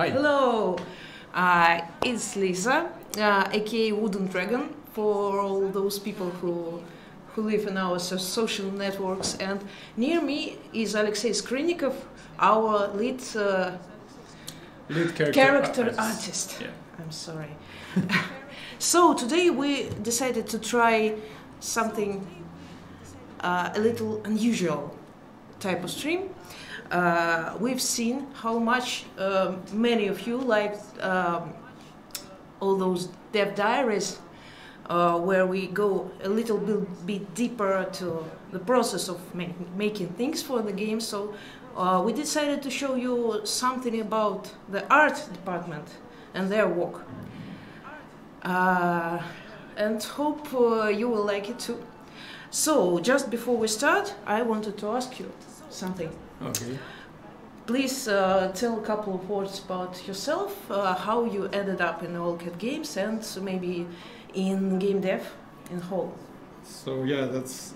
Hi. Hello. Uh, it's Lisa, uh, aka Wooden Dragon, for all those people who who live in our social networks. And near me is Alexey Skrynnikov, our lead uh, Lead character, character artist. artist. Yeah. I'm sorry. so today we decided to try something uh, a little unusual type of stream. Uh, we've seen how much um, many of you like um, all those dev diaries uh, where we go a little bit, bit deeper to the process of ma- making things for the game. So uh, we decided to show you something about the art department and their work. Uh, and hope uh, you will like it too. So, just before we start, I wanted to ask you something. Okay. Please uh, tell a couple of words about yourself, uh, how you ended up in Owlcat Games, and maybe in game dev in whole. So yeah, that's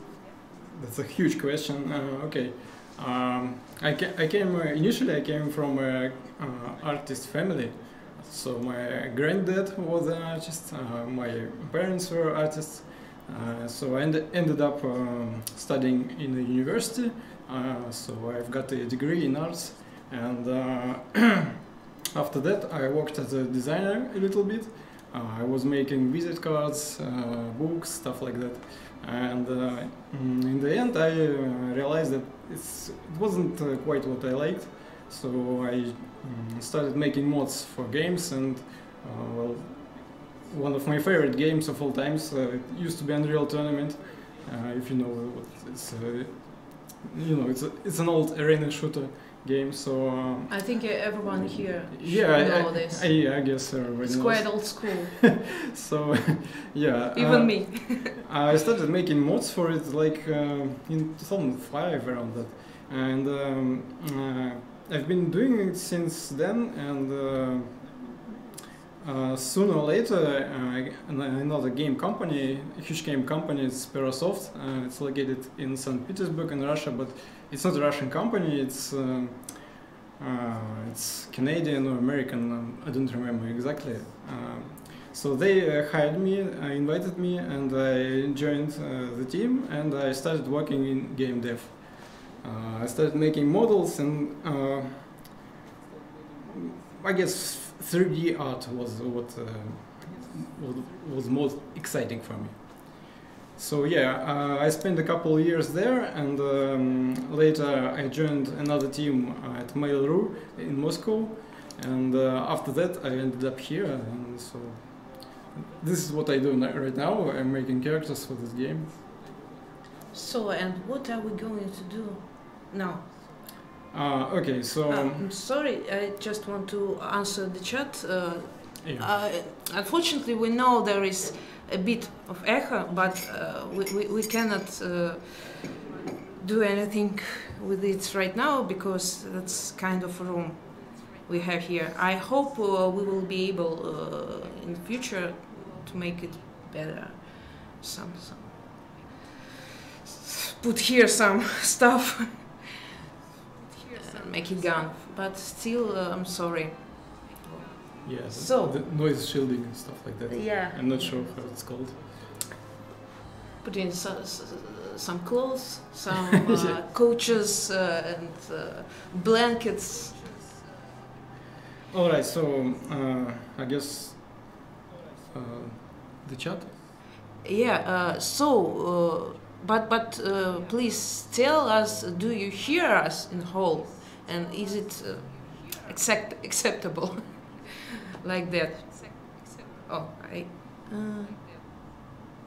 that's a huge question. Uh, okay. Um, I, ca- I came uh, initially. I came from a uh, artist family. So my granddad was an artist. Uh, my parents were artists. Uh, so I end- ended up um, studying in the university. Uh, so I've got a degree in arts, and uh, after that I worked as a designer a little bit. Uh, I was making visit cards, uh, books, stuff like that. And mm, in the end, I realized that it wasn't quite what I liked. So I mm, started making mods for games, and well, one of my favorite games of all times uh, it used to be Unreal Tournament. Uh, if you know what it's, uh, you know, it's a, it's an old arena shooter game. So um, I think everyone here yeah, I, know I, this. I, yeah, I guess everybody it's knows. quite old school, So yeah, even uh, me. I started making mods for it like uh, in 2005 around that, and um, uh, I've been doing it since then. And uh, sooner or later, uh, another game company, a huge game company, it's Sperasoft. Uh, it's located in St. Petersburg in Russia, but it's not a Russian company. It's um, uh, it's Canadian or American. Um, I don't remember exactly. Um, so they uh, hired me, uh, invited me, and I joined the team, and I started working in game dev. I started making models, and I guess 3D art was what uh, was, was most exciting for me. So yeah, uh, I spent a couple years there, and um, later I joined another team at Mail.ru in Moscow, and uh, after that I ended up here, and so this is what I do right now. I'm making characters for this game. So, and what are we going to do now? Uh, okay, so I'm sorry, I just want to answer the chat. Uh, yeah. uh, unfortunately, we know there is a bit of echo, but uh, we, we, we cannot uh, do anything with it right now because that's kind of a room we have here. I hope uh, we will be able uh, in the future to make it better. Some, some put here some stuff it gone. But still, uh, I'm sorry. yeah, so- the noise shielding and stuff like that. Yeah. I'm not sure how it's called. put in so, so, some clothes, some uh, Yeah. coaches uh, and uh, blankets. All right, so uh, I guess uh, the chat. Yeah. Uh, so, uh, but but uh, please tell us: Do you hear us in whole? And is it uh, accept acceptable like that? Oh, I. Uh,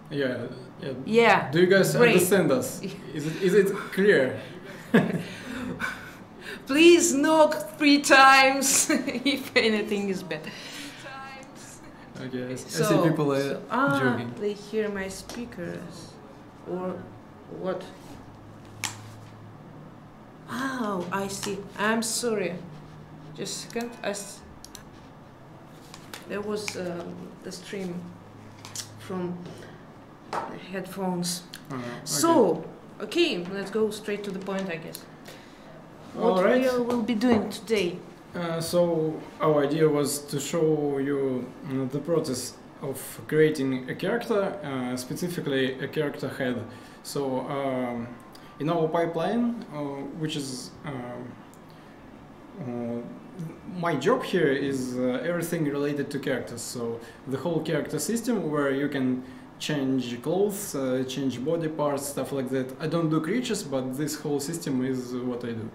Yeah, yeah. yeah. Do you guys Great. understand us? Is it is it clear? Please knock three times if anything is bad. Okay, I, I So, see people uh, so- ah, jogging. they hear my speakers, or what? Oh, I see. I'm sorry. Just a second. I s- there was um, the stream from the headphones. Uh, okay. So, okay, let's go straight to the point, I guess. What right. we will be doing today? Uh, so our idea was to show you uh, the process of creating a character, uh, specifically a character head. So um, in our pipeline, uh, which is um, uh, my job here is uh, everything related to characters. So the whole character system where you can change clothes, uh, change body parts, stuff like that. I don't do creatures, but this whole system is what I do.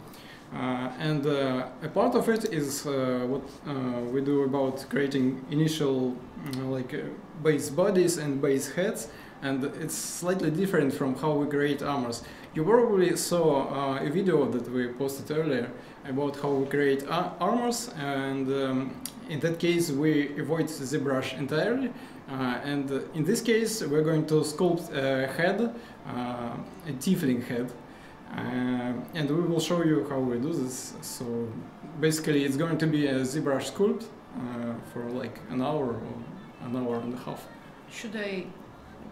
Uh, and uh, a part of it is what we do about creating initial uh, like base bodies and base heads and it's slightly different from how we create armors. You probably saw a video that we posted earlier about how we create armors and um, in that case we avoid ZBrush entirely and in this case we're going to sculpt a head, a tiefling head uh, and we will show you how we do this. So basically it's going to be a ZBrush sculpt uh, for like an hour or an hour and a half. Should I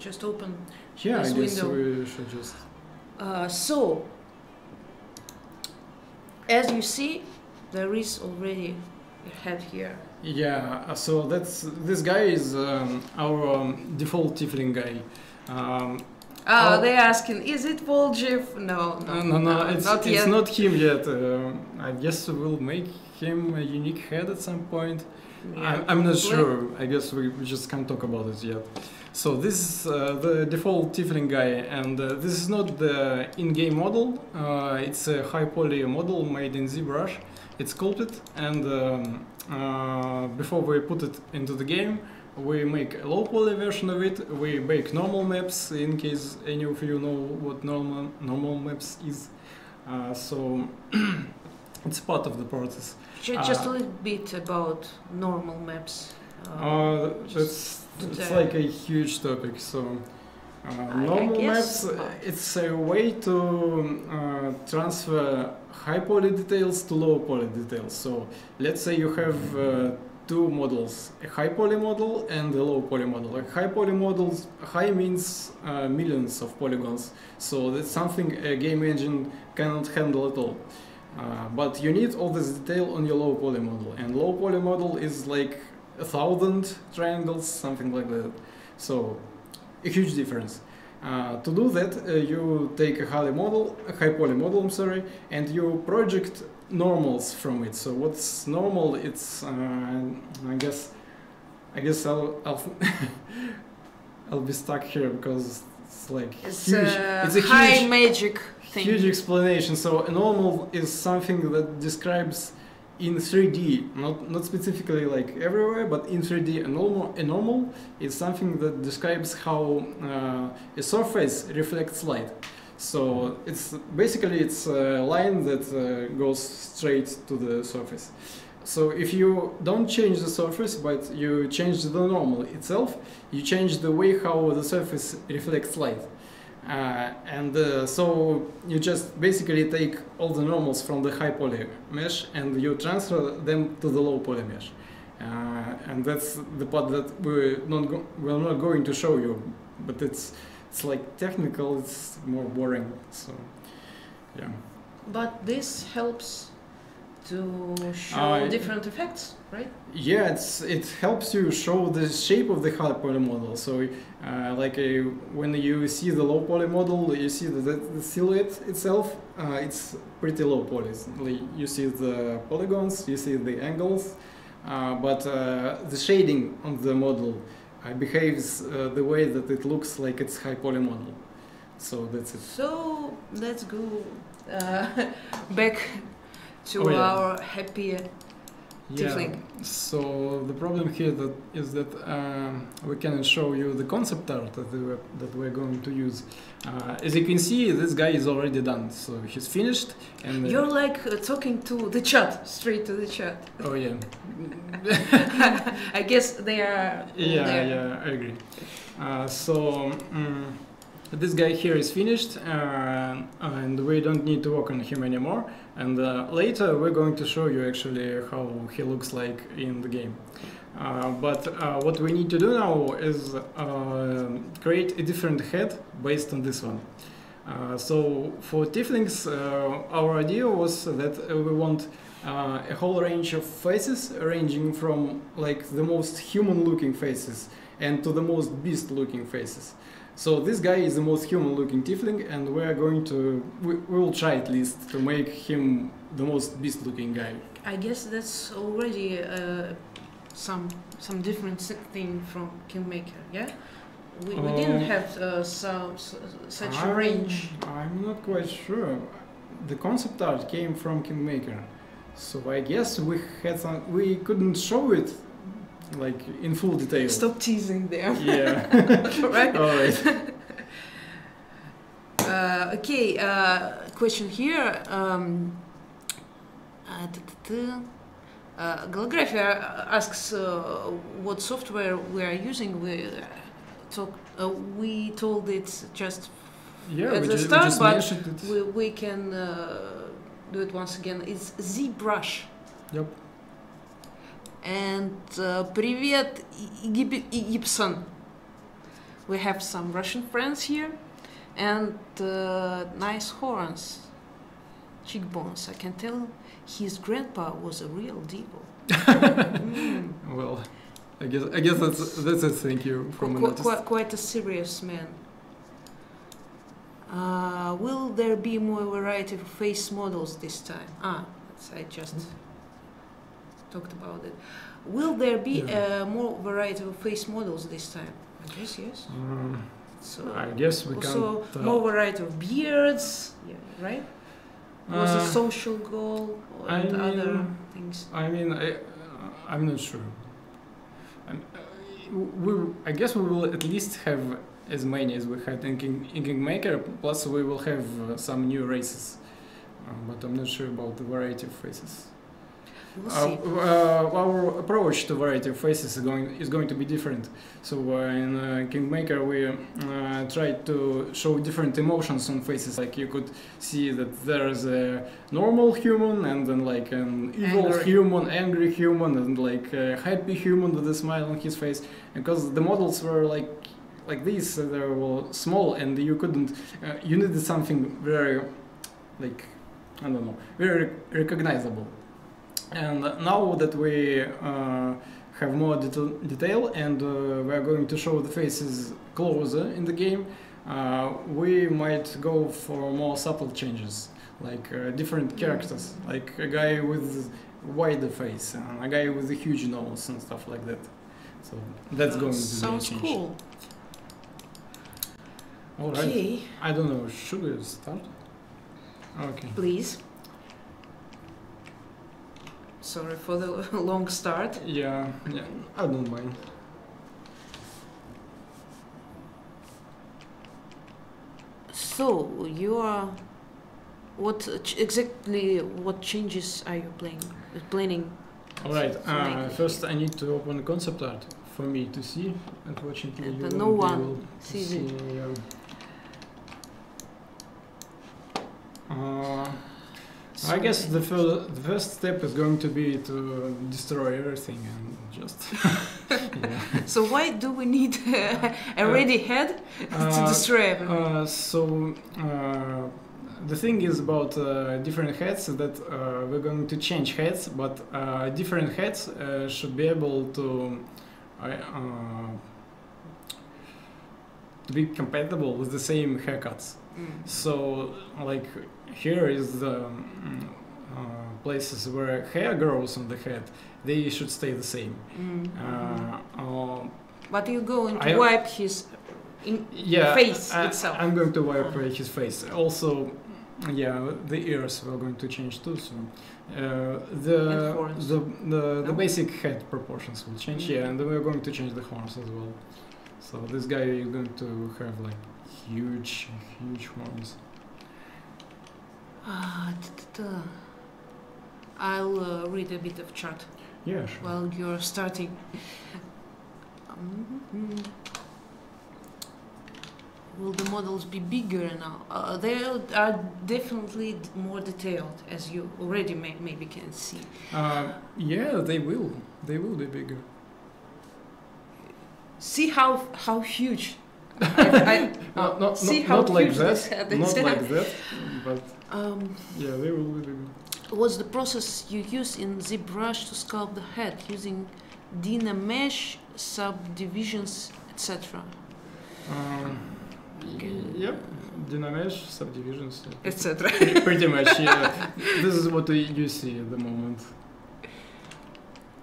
just open yeah, this I guess window? we should just... Uh, so, as you see, there is already a head here. Yeah, so that's this guy is um, our um, default Tiefling guy. Um, Oh, Oh. they're asking, is it Woljif? No, no, Uh, no, no, it's not it's not him yet. Uh, I guess we'll make him a unique head at some point. Yeah, I'm, I'm not sure. I guess we, we just can't talk about it yet. So this is uh, the default Tiefling guy, and uh, this is not the in-game model. Uh, it's a high poly model made in ZBrush. It's sculpted, and um, uh, before we put it into the game, we make a low poly version of it. We bake normal maps in case any of you know what normal normal maps is. Uh, so it's part of the process. Ju- Just a Uh, little bit about normal maps. Uh, it's like a huge topic. So uh, normal maps, uh, it's a way to uh, transfer high poly details to low poly details. So let's say you have uh, two models, a high poly model and a low poly model. A high poly model, high means uh, millions of polygons. So that's something a game engine cannot handle at all. Uh, but you need all this detail on your low poly model, and low poly model is like a thousand triangles, something like that. So a huge difference. Uh, to do that, uh, you take a high model, a high poly model, I'm sorry, and you project normals from it. So what's normal? It's uh, I guess I guess I'll I'll, I'll be stuck here because it's like It's, huge. uh, it's a high huge magic thing. Huge explanation. So a normal is something that describes in 3D, not not specifically like everywhere, but in 3D. A normal, a normal is something that describes how uh, a surface reflects light. So it's basically it's a line that uh, goes straight to the surface. So if you don't change the surface, but you change the normal itself, you change the way how the surface reflects light. Uh, and uh, so you just basically take all the normals from the high poly mesh and you transfer them to the low poly mesh. Uh, and that's the part that we're not, go- we're not going to show you, but it's, it's like technical, it's more boring. So, yeah. But this helps to show Uh, different effects, right? Yeah, it's it helps you show the shape of the high poly model. So, uh, like uh when you see the low poly model, you see the, the silhouette itself. Uh, it's pretty low poly. Like, You see the polygons, you see the angles, uh, but uh, the shading on the model uh, behaves uh, the way that it looks like it's high poly model. So that's it. So let's go uh, back to Oh, yeah. our happy Tiefling. So the problem here that is that um, we cannot show you the concept art that, we were, that we're going to use. Uh, as you can see, this guy is already done, so he's finished. And uh, You're like uh, talking to the chat, straight to the chat. oh yeah, I guess they are yeah, there. yeah, I agree. Uh, so. Um, this guy here is finished uh, and we don't need to work on him anymore. And uh, later we're going to show you actually how he looks like in the game. Uh, but uh, what we need to do now is uh, create a different head based on this one. Uh, so for Tieflings our idea was that we want a whole range of faces, ranging from like the most human-looking faces and to the most beast-looking faces. So this guy is the most human-looking tiefling, and we are going to we, we will try at least to make him the most beast-looking guy. I guess that's already uh, some some different thing from Kingmaker, yeah? We, we didn't Um, have uh, such a I'm- range. I'm not quite sure. The concept art came from Kingmaker, so I guess we had some. We couldn't show it like in full detail. Stop teasing there. Yeah. right? All right. Uh, okay, uh, question here. Um, uh, uh, Galagraphia asks uh, what software we are using. We, talk, uh, we told it just Yeah, At the ju- we start, just but we, we can uh, do it once again. It's ZBrush. Yep And uh, привет, Егип- Египсон. We have some Russian friends here, and uh, nice horns, cheekbones. I can tell his grandpa was a real devil. Mm. Well, I guess I guess that's that's a thank you from an Qu- artist. quite, quite a serious man. Uh, will there be more variety of face models this time? Ah, that's, I just talked about it. Will there be Yeah. uh, more variety of face models this time? I guess yes. Um, So I guess we also more variety of beards. Yeah, right. Was a uh, social goal and I other things? I mean, I, uh, I'm not sure. I'm, uh, we, I guess we will at least have as many as we had in, King, in Kingmaker, plus we will have uh, some new races. Uh, but I'm not sure about the variety of faces. We'll Uh, uh, our approach to variety of faces is going is going to be different. So uh, in uh, Kingmaker, we uh, tried to show different emotions on faces. Like you could see that there's a normal human, and then like an evil Angry. human, angry human, and like a happy human with a smile on his face. Because the models were like like these, uh, they were small, and you couldn't. Uh, you needed something very, like I don't know, very recognizable. And now that we uh, have more detail, detail and uh, we are going to show the faces closer in the game, uh, we might go for more subtle changes, like uh, different characters, like a guy with wider face, and a guy with a huge nose and stuff like that. So that's going to be a sounds cool. All right. Okay, I don't know. Should we start? Okay. please. Sorry for the long start. Yeah. Yeah. I don't mind. So you are. What uh, ch- exactly? What changes are you playing? uh, Planning? All right. So Uh, first, I need to open concept art for me to see. Unfortunately, And you no won't one able to sees it. see, um, uh, I guess the, fir- the first step is going to be to destroy everything and just. yeah. So why do we need a ready head to Uh, destroy everything? Uh, so uh, the thing is about uh, different heads that uh, we're going to change heads, but uh, different heads uh, should be able to uh, uh, to be compatible with the same haircuts. Mm. So like here is the mm, uh, places where hair grows on the head. They should stay the same. Mm. Uh, uh, but you're going to I- wipe his. In, yeah, face I, itself. I'm going to wipe Oh. his face. Also, yeah, the ears we're going to change too. So uh, the the the, the No? basic head proportions will change. Mm. Yeah, and then we're going to change the horns as well. So this guy is going to have like huge, huge ones. Ah, t- I'll uh, read a bit of chart Yeah, sure. while you're starting. Mhm. Will the models be bigger now? Uh, they are definitely more detailed, as you already may- maybe can see. Uh, yeah, they will. They will be bigger. See how how huge. I, I, Not, not, see not, how not like huge that. this. Not like that. But um, yeah, they will be bigger. what's the process you use in ZBrush to sculpt the head using Dynamesh, subdivisions, etc. Um, yep, Dynamesh, subdivisions, etc. pretty much. Yeah, this is what you see at the moment.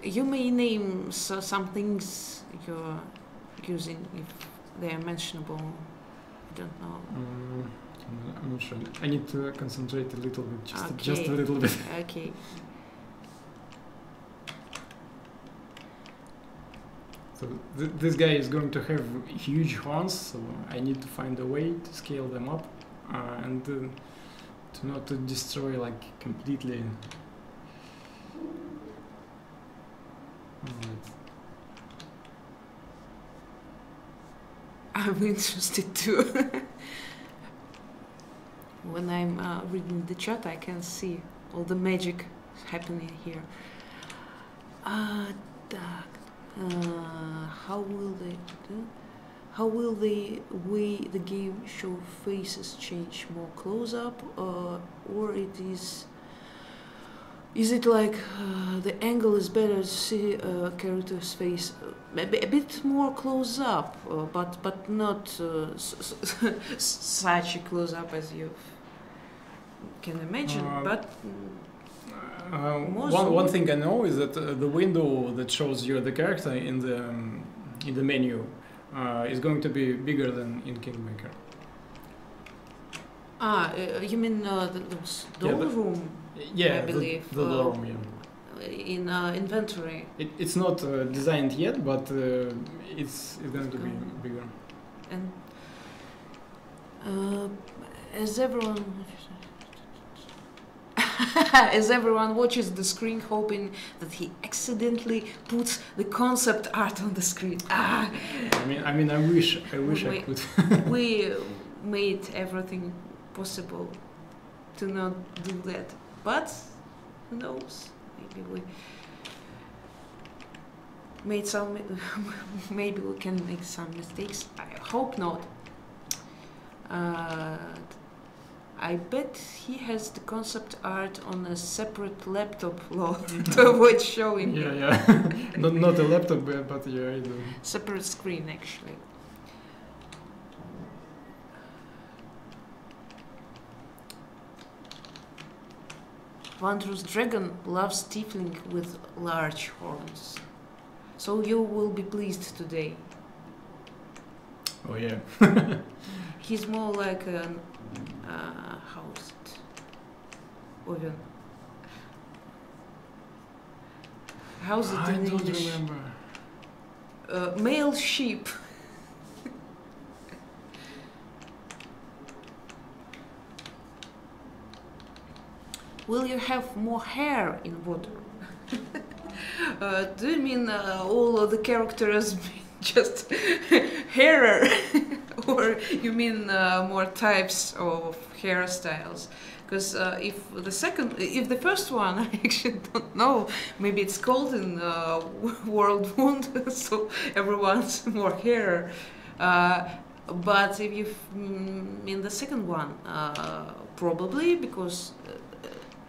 You may name so, some things you're using if they are mentionable. I don't know. Um, I'm not sure. I need to concentrate a little bit, just, Okay. just a little bit. Okay. So th- this guy is going to have huge horns, so I need to find a way to scale them up uh, and uh, to not to destroy like completely. I'm interested too. when I'm uh, reading the chat, I can see all the magic happening here. Uh, uh, how will they do? How will the way the game show faces change more close up, uh, or it is is it like uh, the angle is better to see a character's face a, a bit more close up, uh, but but not uh, such a close up as you can imagine. Uh, but Uh, one, one thing I know is that uh, the window that shows you the character in the um, in the menu uh, is going to be bigger than in Kingmaker. ah, uh, you mean uh, the, those Yeah, the- room Yeah, I believe, the, the uh, dorm, yeah. in uh, inventory? It, it's not uh, designed yet, but uh, it's, it's going to be bigger. And uh, as everyone as everyone watches the screen hoping that he accidentally puts the concept art on the screen. Ah, I mean, I mean, I wish, I wish I Wait. could. we made everything possible to not do that. But who knows? Maybe we made some maybe we can make some mistakes. I hope not. Uh, I bet he has the concept art on a separate laptop law to avoid showing yeah, yeah. not, not a laptop, but, yeah. Separate screen actually. Wooden Dragon loves tiefling with large horns. So you will be pleased today. Oh yeah. He's more like an uh, it? Oven. How's it I in don't English? remember. Uh, male sheep. Will you have more hair in water? uh, do you mean uh, all the characters just hairer? or you mean uh, more types of hairstyles? Because uh, if the second, if the first one, I actually don't know. Maybe it's called in uh, World Wound, so everyone's more hair. Uh, but if you mm, mean the second one, probably because,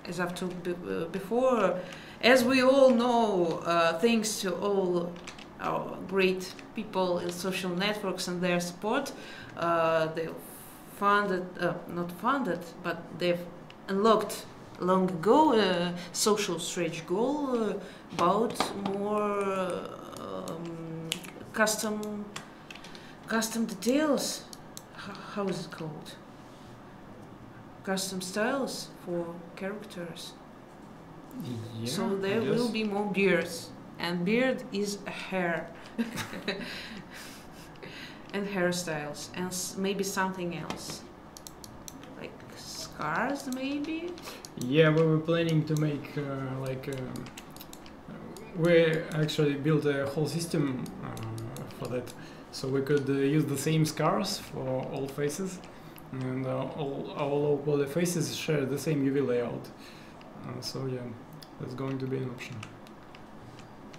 as I've told be- before, as we all know, uh, thanks to all our great people in social networks and their support, uh, they've funded, uh, not funded, but they've unlocked long ago a social stretch goal about more um, custom custom details. H- how is it called? Custom styles for characters. Yeah, so there will be more beards, and beard is a hair. and hairstyles, and s- maybe something else, like scars, maybe. Yeah, we were planning to make uh, like um, we actually built a whole system uh, for that, so we could uh, use the same scars for all faces, and uh, all low poly faces share the same UV layout. Uh, so yeah, that's going to be an option,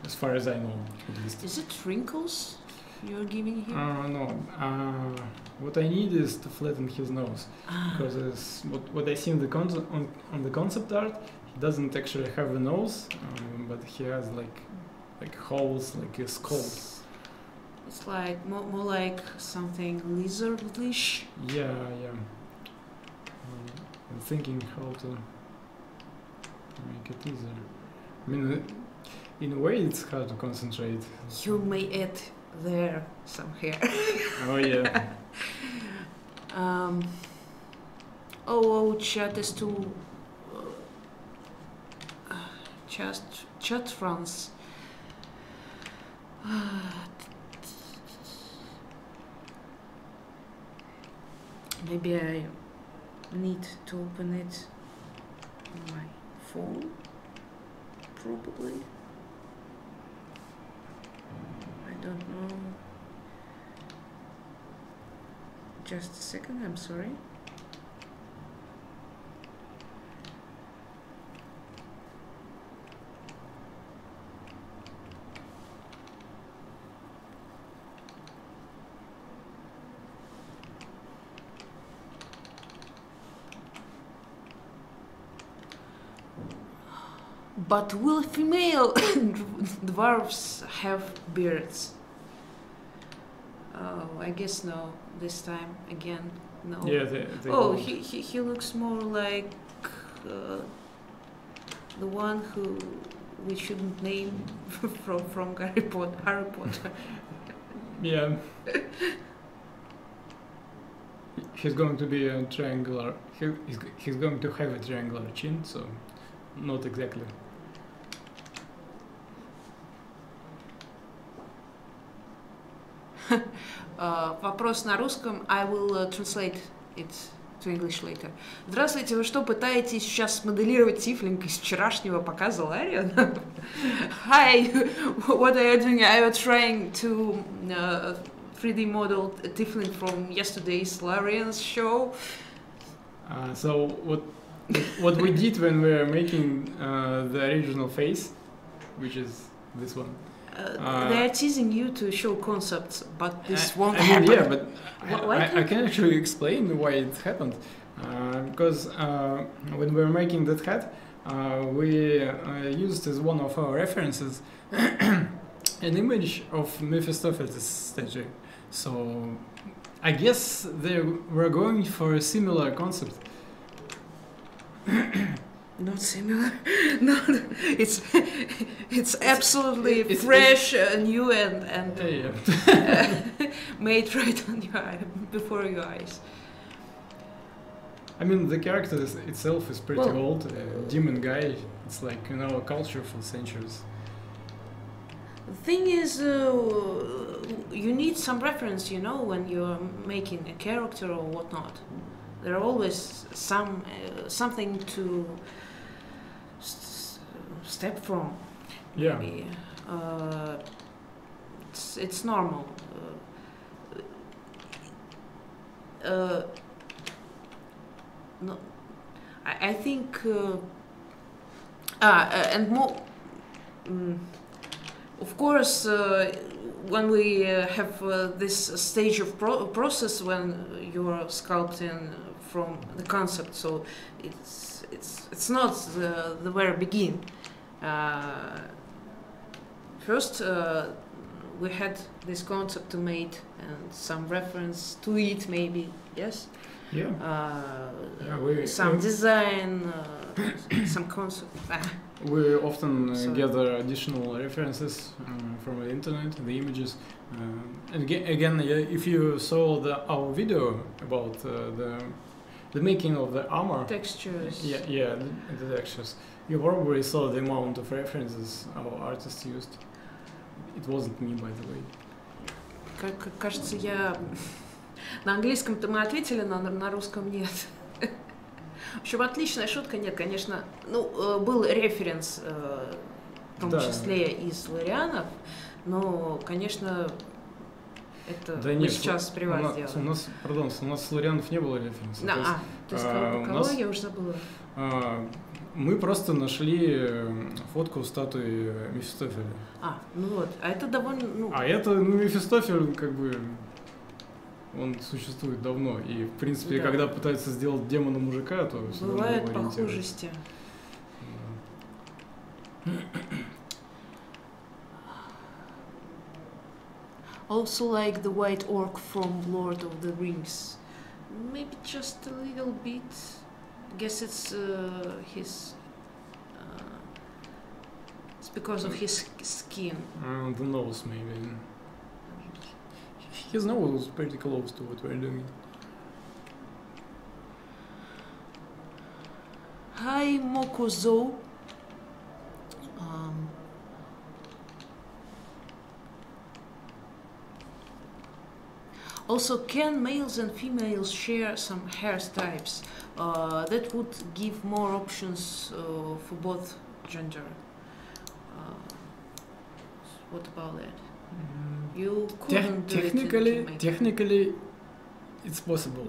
as far as I know, at least. Is it wrinkles you're giving here? Uh, no, uh, what I need is to flatten his nose. Ah, because what, what I see in the on, on the concept art, he doesn't actually have a nose, um, but he has like like holes, like a skull. It's like more, more like something lizardish. Yeah, yeah. I'm thinking how to make it easier. I mean, uh, in a way, it's hard to concentrate. You may add there some hair. Oh yeah. Um, oh, oh, chat is too. Uh, just chat France. Maybe I need to open it on my phone. Probably. I don't know. Just a second, I'm sorry. But will female dwarves have beards? Oh, I guess no. This time again, no. Yeah. They, they Oh, he, he, he looks more like uh, the one who we shouldn't name from from Harry Potter. Harry Potter. Yeah. he's going to be a triangular. He, he's, he's going to have a triangular chin, so not exactly. Uh, вопрос на русском. I will э, translate it to English later. Здравствуйте, вы что, пытаетесь сейчас моделировать Тифлинг из вчерашнего показа Лариана? Hi, what are you doing? I was trying to э, uh, 3D model Tiefling from yesterday's Larian's show. Uh, so what what we did when we were making uh, the original face, which is this one. Uh, Uh, they are teasing you to show concepts, but this I- won't I mean, happen. yeah, but I, I, I can actually explain why it happened. Uh, because uh, when we were making that hat, uh, we uh, used as one of our references an image of Mephistopheles statue. So I guess they were going for a similar concept. Not similar. no, it's it's absolutely it's- fresh, uh, new, and and Yeah, yeah. uh, made right on your eye, before your eyes. I mean, the character is- itself is pretty Well- old. Uh, demon guy. It's like in our culture for centuries. The thing is, uh, you need some reference, you know, when you're making a character or whatnot. There are always some uh, something to step from. Yeah. maybe. Uh, it's, it's normal. Uh, uh, no, I, I think. Uh, ah, uh, and more. Mm, of course, uh, when we uh, have uh, this stage of pro- process when you're sculpting from the concept, so it's it's it's not the, the very begin. Uh, first, uh, we had this concept to made and some reference to it, maybe yes. Yeah. Uh, Yeah, we- some we- design, uh, some concept. Ah, We often uh, gather additional references uh, from the internet, the images. Uh, and aga- again, yeah, if you saw the our video about uh, the the making of the armor, textures. yeah, yeah, the, the textures, you probably saw the amount of references our artist used. It wasn't me, by the way. Как, кажется, я на английском-то мы ответили, на, на русском нет. В общем, отличная шутка, нет, конечно. Ну, э, был референс, э, в том Да. числе из Ларианов, но, конечно, это Да мы нет, сейчас при вас нас, у нас, pardon, у нас с Лорианов не было референсов. Да, То есть, а, ты а, сказал, у кого? нас- Я уже забыла. а, мы просто нашли э, фотку статуи Мефистофеля. А, ну вот, а это довольно, ну, А это, ну, Мефистофель, как бы, он существует давно. И, в принципе, Да. когда пытаются сделать демона мужика, то бывают похожести. Да. also like the white orc from Lord of the Rings. Maybe just a little bit. Guess it's uh, his. Uh, it's because of his skin. Uh, the nose, maybe. His nose is pretty close to what we're doing. Hi Mokozo. Um, also, can males and females share some hairstyles? Uh, that would give more options uh, for both gender. Uh, what about that? You Te- couldn't do it technically, technically, it's possible.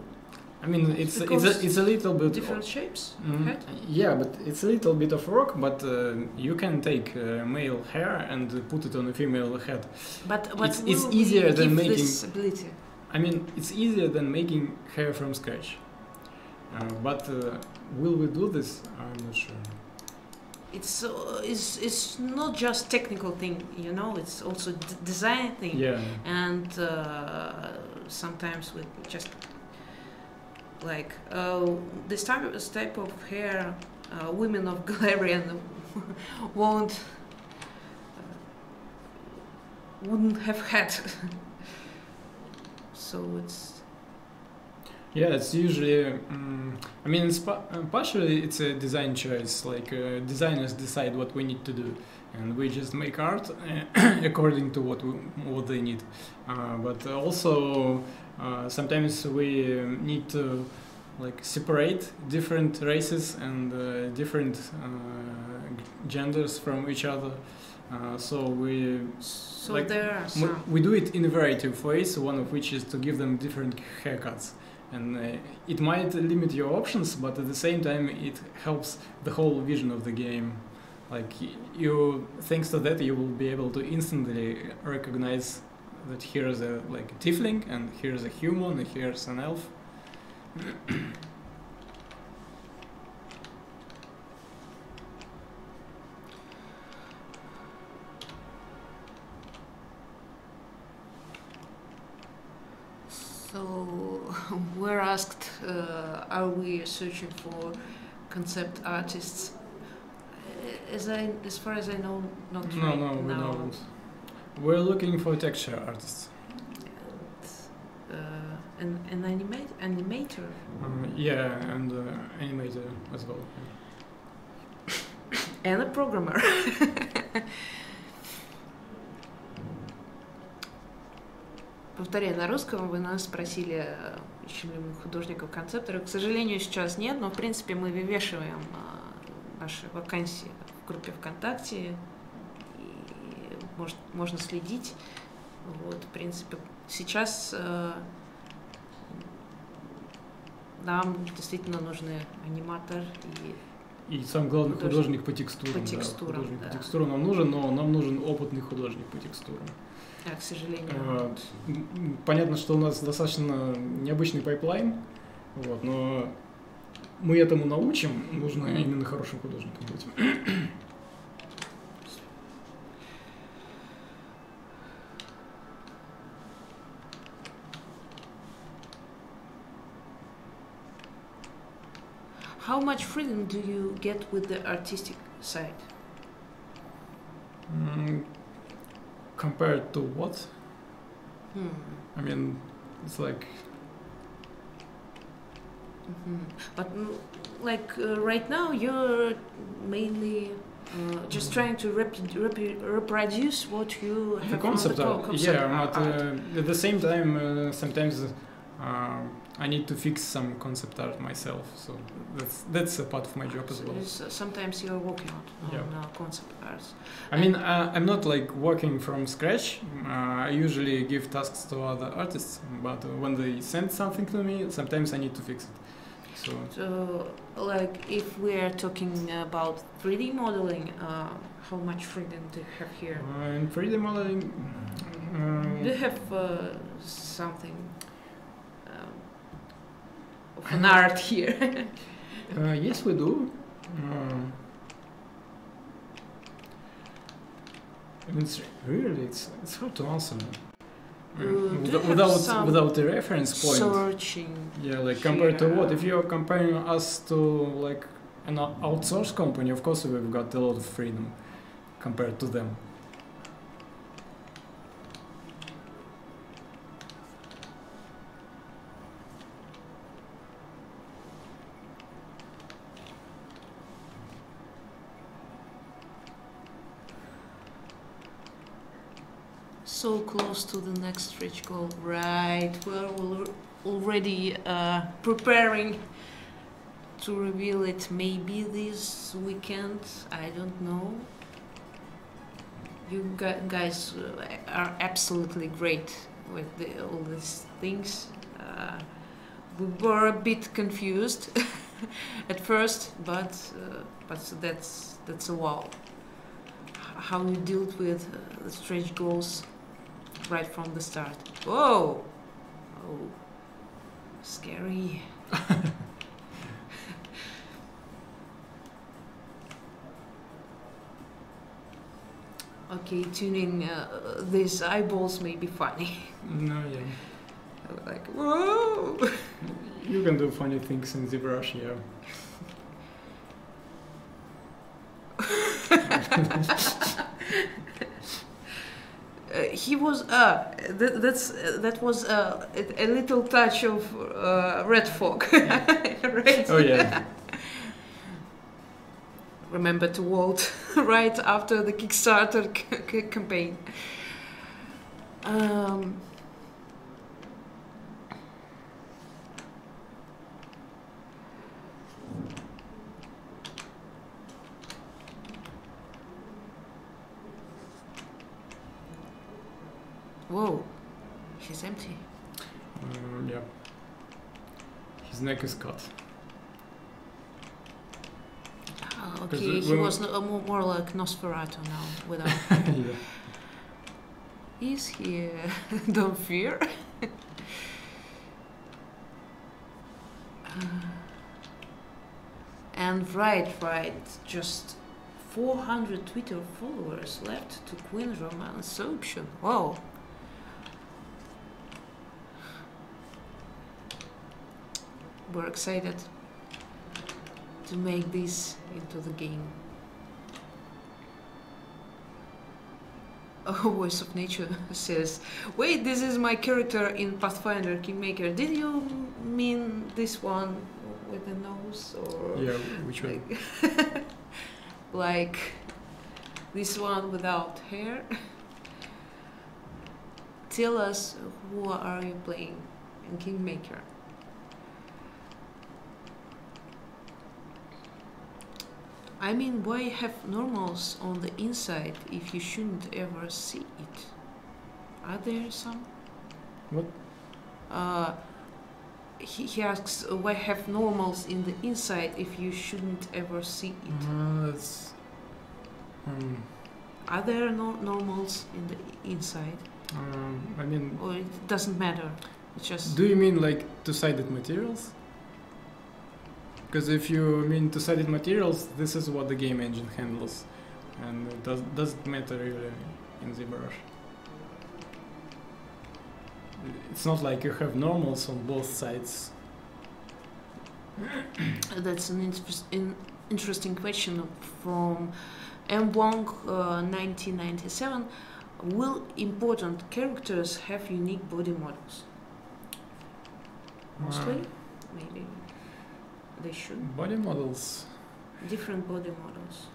I mean, it's it's Because a, it's a little bit. different shapes. Mm, head? yeah, but it's a little bit of work. But uh, you can take uh, male hair and put it on a female head. But but It's- it's easier than making- this ability. I mean, it's easier than making hair from scratch. Uh, but uh, will we do this? I'm not sure. It's uh, it's it's not just technical thing, you know. It's also d- design thing. Yeah. And uh, sometimes with just like uh, this type this type of hair, uh, women of Golarion won't uh, wouldn't have had. so it's Yeah, it's usually. Um, I mean, it's pa- uh, partially it's a design choice. Like uh, designers decide what we need to do, and we just make art uh, according to what we, what they need. Uh, but also uh, sometimes we um, need to like separate different races and uh, different uh, genders from each other. Uh, so we so Like, there are we, some. we do it in a variety of ways. One of which is to give them different haircuts, and uh, it might limit your options, but at the same time, it helps the whole vision of the game. Like you, thanks to that, you will be able to instantly recognize that here's a like a tiefling, and here's a human, and here's an elf. So we're asked, uh, are we searching for concept artists? As I, as far as I know, not No, right no, we now. don't. We're looking for texture artists. Uh, an an animate animator. Um, yeah, and uh, animator as well. And a programmer. Повторяю, на русском вы нас спросили, э, ищем ли мы художников-концепторов. К сожалению, сейчас нет, но в принципе мы вывешиваем а, наши вакансии в группе ВКонтакте. И может, можно следить. Вот, в принципе, сейчас э, нам действительно нужны аниматор и И самое главное, Художник. художник по текстурам. По да, текстурам, художник да. по текстурам нам нужен, но нам нужен опытный художник по текстурам. а, к сожалению, Вот. М, Понятно, что у нас достаточно необычный пайплайн, вот, но мы этому научим, нужно именно хорошим художником быть. How much freedom do you get with the artistic side? Mm, Compared to what? Hmm. I mean, it's like mhm. But mm, like uh, right now, you're mainly uh, just trying to rep- rep- reproduce what you the have concept on the art. co- yeah, concept but art. uh, at the same time, uh, sometimes uh, I need to fix some concept art myself, so that's that's a part of my job as well. uh, sometimes you're working on, Yeah. uh, concept arts. I mean, uh, I'm not like working from scratch. Uh, I usually give tasks to other artists, but uh, when they send something to me, sometimes I need to fix it. So So, like, if we are talking about 3D modeling, uh, how much freedom do you have here? uh, in 3D modeling, Do you have uh, something of an art here? uh, yes, we do. Um, it's really, it's it's hard to answer. Uh, Mm, without without, without a reference point. Searching. yeah, like compared to what? If you're comparing us to like an outsourced company, of course we've got a lot of freedom compared to them. So close to the next stretch goal. Right. We're already uh, preparing to reveal it maybe this weekend. I don't know. You guys uh, are absolutely great with the, all these things. Uh, we were a bit confused at first, but uh, but that's that's a wow. How you dealt with uh, the stretch goals right from the start. Whoa! Oh, scary. okay, tuning uh, these eyeballs may be funny. No, yeah. like, whoa! You can do funny things in ZBrush, yeah. Uh, he was uh, th- that's uh, that was uh, a, a little touch of uh, red fog, right? Oh yeah. Remember to vote right after the Kickstarter c- c- campaign. Um, whoa, he's empty. Um, yeah. His neck is cut. Ah, okay, he was no, uh, more, more like Nosferatu now, without. yeah. He's here. Don't fear. and right, right, just 400 Twitter followers left to Queen Romance Auction. Wow. We're excited to make this into the game. Oh, Voice of Nature says, Wait, this is my character in Pathfinder Kingmaker. Did you mean this one with the nose? Or Yeah, which one? like, like this one without hair? Tell us who are you playing in Kingmaker? I mean, why have normals on the inside if you shouldn't ever see it? Are there some? What? Uh, he, he asks, why have normals in the inside if you shouldn't ever see it? Uh, that's. Um, Are there no normals in the inside? um, I mean, Or it doesn't matter? It's just. do you mean like two-sided materials? Because if you mean two-sided materials, this is what the game engine handles, and it does, doesn't matter really in ZBrush. It's not like you have normals on both sides. That's an, in, interesting question from M. Wong, uh, 1997. Will important characters have unique body models? Mostly, Uh, maybe they should. body models. Different body models.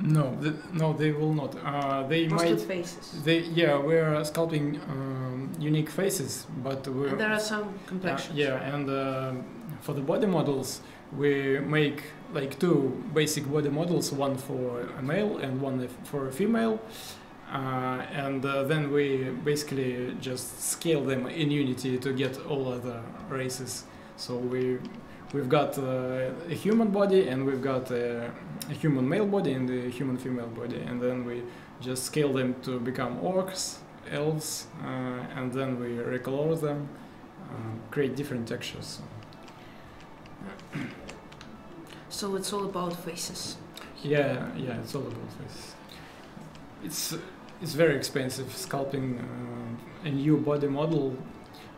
No, th- no, they will not. Uh, they might. faces. They yeah, we're sculpting um, unique faces, but we're And there are some uh, complexions. yeah, and uh, for the body models, we make like two basic body models, one for a male and one for a female, uh, and uh, then we basically just scale them in Unity to get all other races. So we we've got uh, a human body and we've got a, a human male body and a human female body, and then we just scale them to become orcs, elves, uh, and then we recolor them, uh, create different textures. So it's all about faces. Yeah, yeah, it's all about faces. It's it's very expensive sculpting uh, a new body model,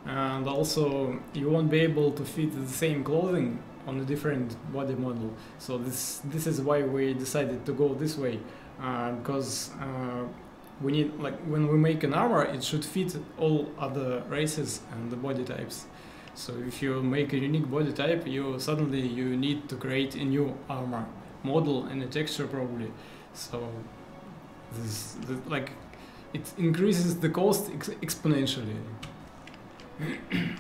and also you won't be able to fit the same clothing on a different body model. So this this is why we decided to go this way, uh, because uh, we need like when we make an armor, it should fit all other races and the body types. So if you make a unique body type, you suddenly you need to create a new armor model and a texture probably. So this, this like it increases the cost ex exponentially.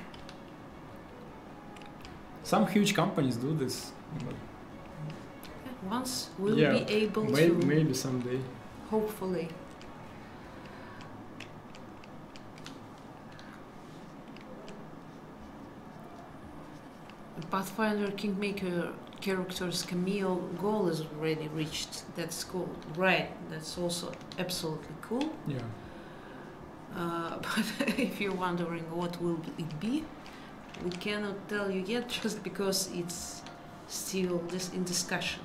Some huge companies do this. Once we'll Yeah, be able maybe, to, maybe someday. hopefully. Pathfinder Kingmaker character's cameo goal is already reached. That's cool. Right, that's also absolutely cool. Yeah. Uh, but if you're wondering what will it be, we cannot tell you yet just because it's still this in discussion.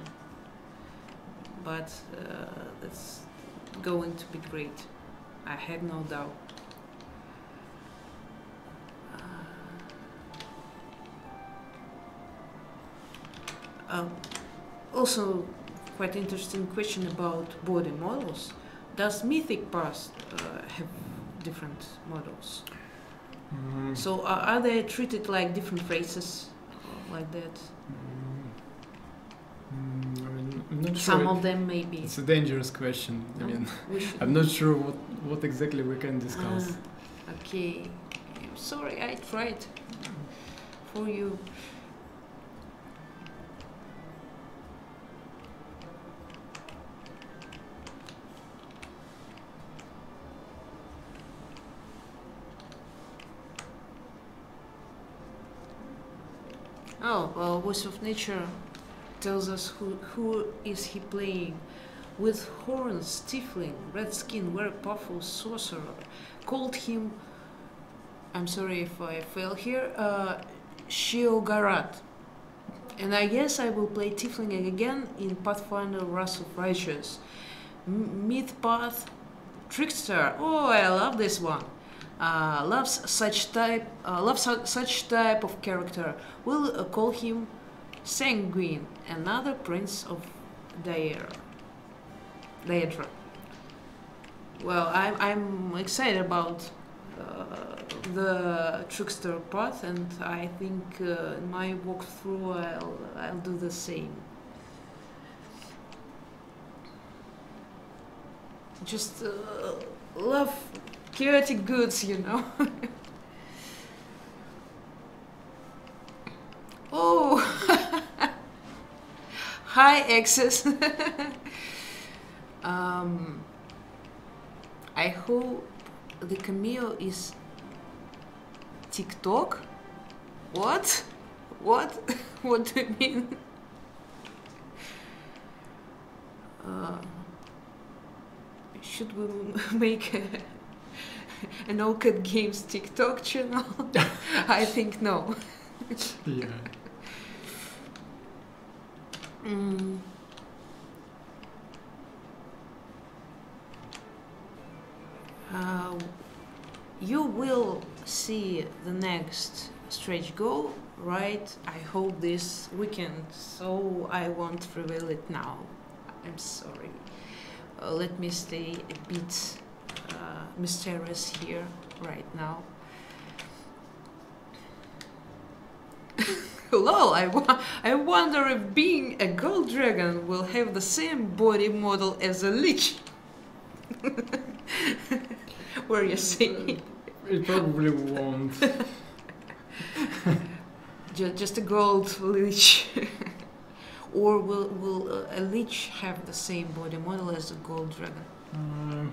But uh, that's going to be great. I have no doubt. Uh, um, also, quite interesting question about body models. Does Mythic Pass uh, have different models? Mm, So uh, are they treated like different races, like that? mm, mm, I mean, I'm not Some sure. of them maybe. It's a dangerous question. I mean, I'm not sure what, what exactly we can discuss. Ah, okay. I'm sorry, I tried for you. Well, Voice of Nature tells us who, who is he playing. With horns, tiefling, red skin, very powerful sorcerer. Called him, I'm sorry if I fail here, uh. And I guess I will play tiefling again in Pathfinder Wrath of Righteous. M- Myth Path Trickster. Oh, I love this one. Uh, loves such type. Uh, loves such type of character. We'll uh, call him Sanguine, another prince of Daer. Daedra. Well, I'm I'm excited about uh, the trickster path, and I think uh, in my walkthrough I'll I'll do the same. Just uh, love chaotic goods, you know. oh, hi, exes. um, I hope the cameo is TikTok. What? What? what do you mean? Uh, should we make a, an Owlcat Games TikTok channel? I think no. Yeah. Mm. Uh, you will see the next stretch goal, right? I hope this weekend, so I won't reveal it now. I'm sorry. Uh, let me stay a bit mysterious here right now. Lol, I, I wonder if being a gold dragon will have the same body model as a lich. Were you saying? It probably won't. Ju- Just a gold lich. or will, will uh, a lich have the same body model as a gold dragon? Um,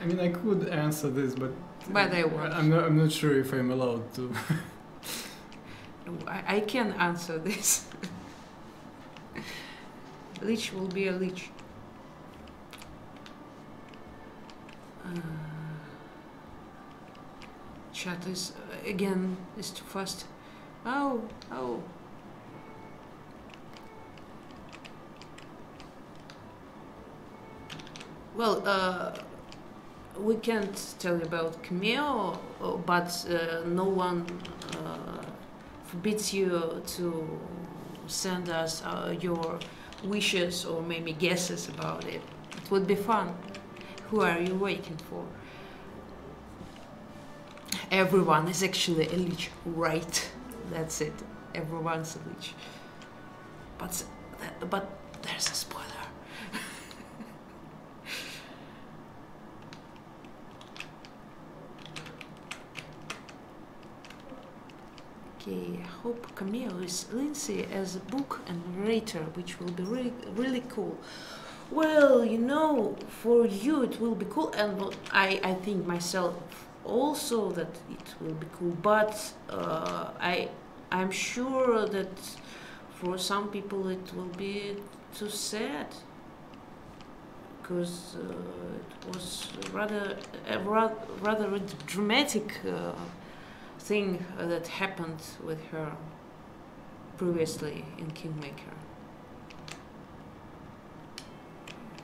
I mean, I could answer this, but uh, but I won't. I'm not. I'm not sure if I'm allowed to. I, can answer this. leech will be a leech. Uh, chat is uh, again is too fast. Oh, oh. Well, uh, we can't tell you about Cameo, uh, but uh, no one uh, forbids you to send us uh, your wishes or maybe guesses about it. It would be fun. Who are you waiting for? Everyone is actually a leech, right? That's it. Everyone's a leech. But but there's a spoiler. Okay, I hope cameo is Linzi as a book and narrator, which will be really really cool. Well, you know, for you it will be cool, and I I think myself also that it will be cool. But uh, I I'm sure that for some people it will be too sad because uh, it was rather a rather a dramatic uh, thing that happened with her previously in Kingmaker.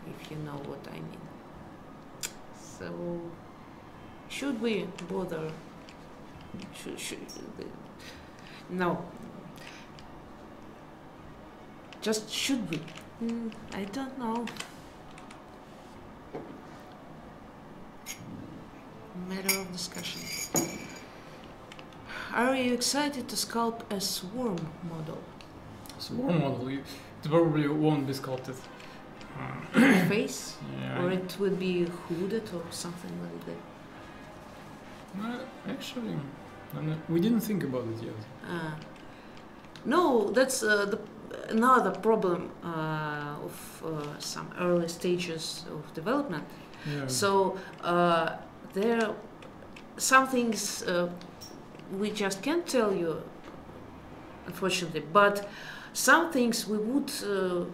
If you know what I mean. So, should we bother? Should, should, no, just should we? Mm, I don't know. Matter of discussion. Are you excited to sculpt a swarm model? Swarm model? it probably won't be sculpted. Face? Yeah. Or it would be hooded or something like that? Uh, actually, we didn't think about it yet. Uh, no, that's uh, the another problem uh, of uh, some early stages of development. Yeah. So uh, there, some things uh, we just can't tell you, unfortunately. But some things we would uh,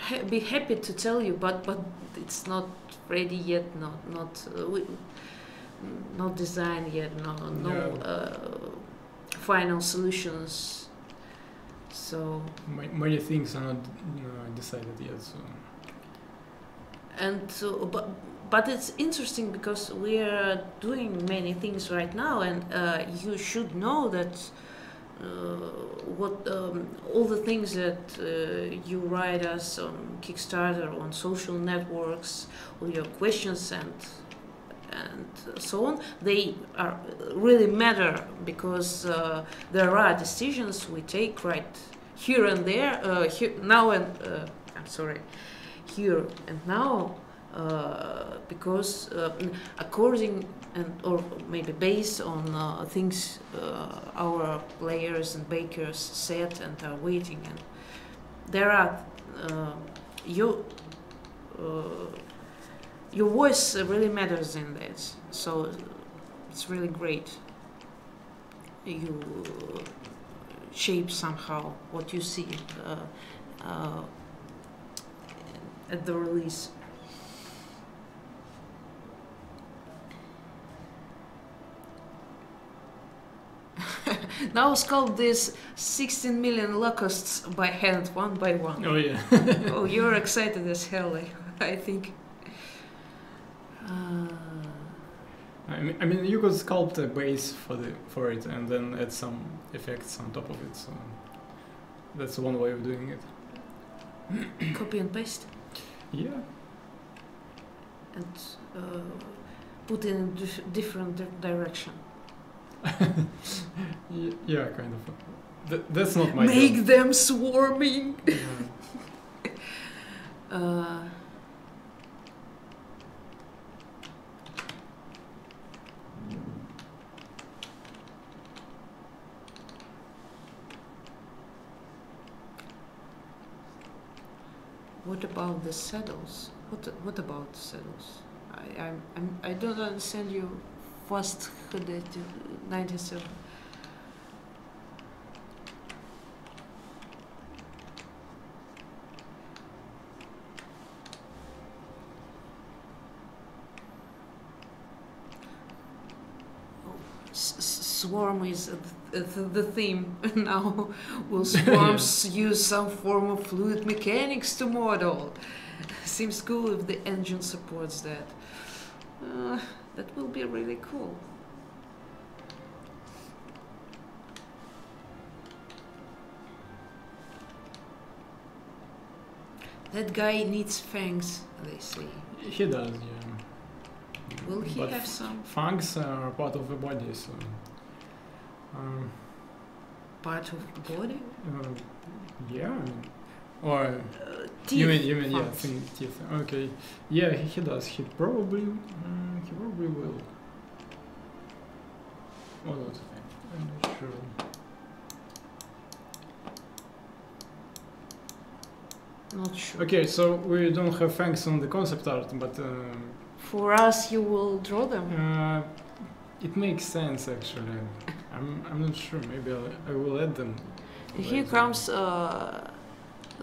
ha be happy to tell you, but but it's not ready yet. Not not uh, we, not designed yet. No no yeah. final solutions so many things are not decided yet. So and so, but but it's interesting because we are doing many things right now, and uh, you should know that. Uh, what um, all the things that uh, you write us on Kickstarter, on social networks, all your questions and and so on, they are really matter because uh, there are decisions we take right here and there, uh, here, now and uh, I'm sorry, here and now, uh, because uh, according and or maybe based on uh, things uh, our players and bakers said and are waiting, and there are you your voice really matters in this. So it's really great. You shape somehow what you see uh, uh, at the release. now sculpt these 16 million locusts by hand, one by one. Oh yeah. oh, you're excited as hell, I think. Uh, I mean, I mean, you could sculpt a base for the for it and then add some effects on top of it. So that's one way of doing it. Copy and paste. Yeah. And uh, put in a different di direction. yeah, kind of. Th that's not my. Make job. them swarming. Yeah. uh, What about the saddles? What what about the saddles? I I'm, I'm I don't understand you. Fast ninety seven. swarm is the theme now. Will swarms use some form of fluid mechanics to model? seems cool if the engine supports that. Uh, that will be really cool. That guy needs fangs, they say. He does, yeah. Will he But have some Fangs are part of the body, so. Um, part of the body? uh, yeah. Or Uh, teeth. you mean you mean yeah, think teeth. Okay. Yeah, he, he does. He probably mm, he probably will. It? I'm not sure. Not sure. Okay, so we don't have fangs on the concept art, but um, For us, you will draw them. uh, it makes sense actually. I'm I'm not sure. Maybe I'll, I will add them. Here comes uh,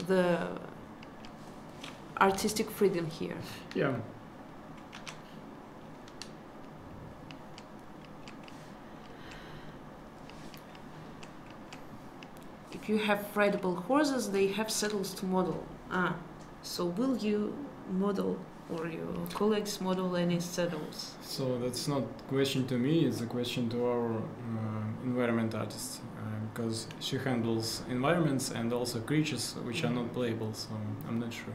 the artistic freedom here. Yeah. If you have rideable horses, they have saddles to model. Ah, so will you model or your colleagues model any saddles? So that's not question to me. It's a question to our uh, environment artist uh, because she handles environments and also creatures which are not playable. So I'm not sure.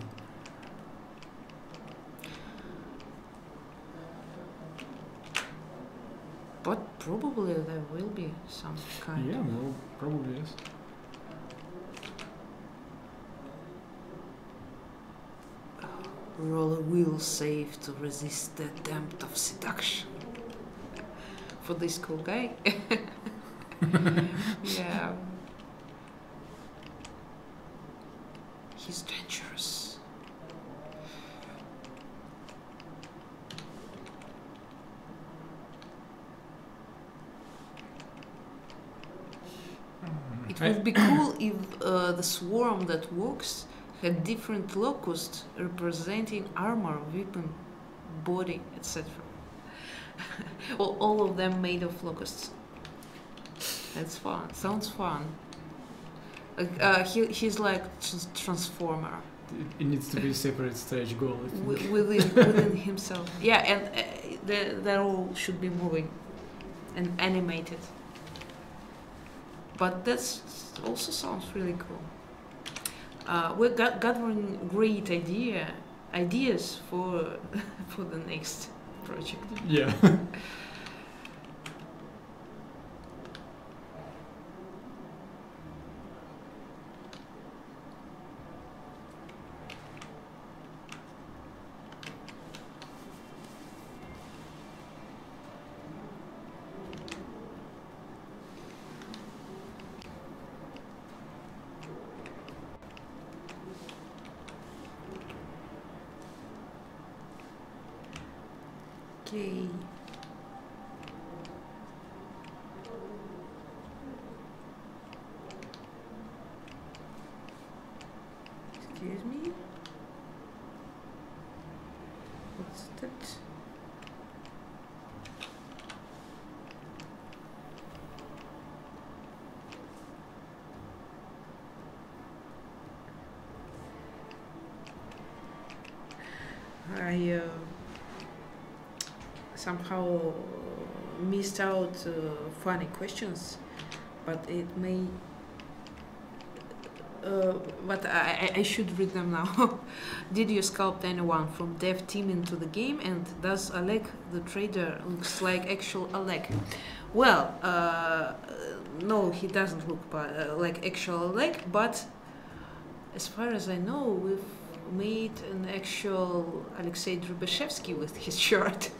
But probably there will be some kind. Yeah, well, probably yes. Roll a will save to resist the attempt of seduction. For this cool guy. yeah. He's dangerous. It would be cool if uh, the swarm that walks had different locusts representing armor, weapon, body, etc. all, all of them made of locusts. That's fun. Sounds fun. Like, uh, he, he's like trans- transformer It, it needs to be a separate stage goal. I think. wi- within within himself. Yeah, and uh, they they all should be moving and animated. But that's also sounds really cool. Uh, we're gathering great idea ideas for for the next project. Yeah. Okay. Excuse me. What's that? I uh, somehow missed out uh, funny questions, but it may. Uh, but I, I- should read them now. Did you sculpt anyone from dev team into the game? And does Alec the trader looks like actual Alec? Well, uh, no, he doesn't look like actual Alec. But as far as I know, we've made an actual Alexei Drubashevsky with his shirt.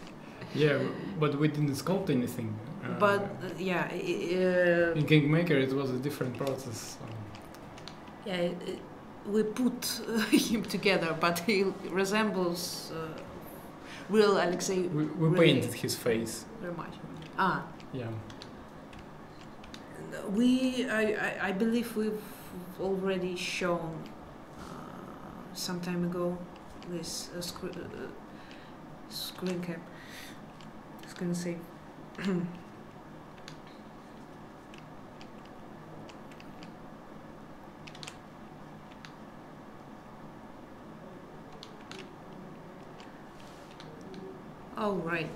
Yeah, but we didn't sculpt anything. Uh, but uh, yeah, uh, in Kingmaker, it was a different process. So. yeah, we put uh, him together, but he resembles uh, real Alexei We, we Really? painted his face. very much. Ah, Yeah. we, I, I, I believe we've already shown uh, some time ago this scr- screen cap gonna say all right.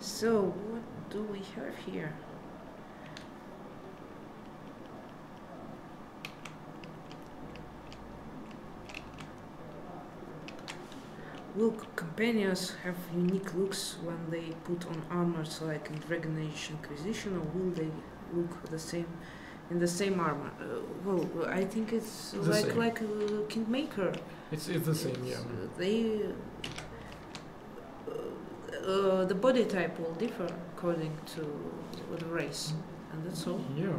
So what do we have here? Will companions have unique looks when they put on armors like in Dragon Age Inquisition, or will they look the same in the same armor? Uh, well, I think it's The like same. like uh, Kingmaker. It's it's the same, yeah. Uh, They uh, uh, the body type will differ according to the race, and that's all. Yeah.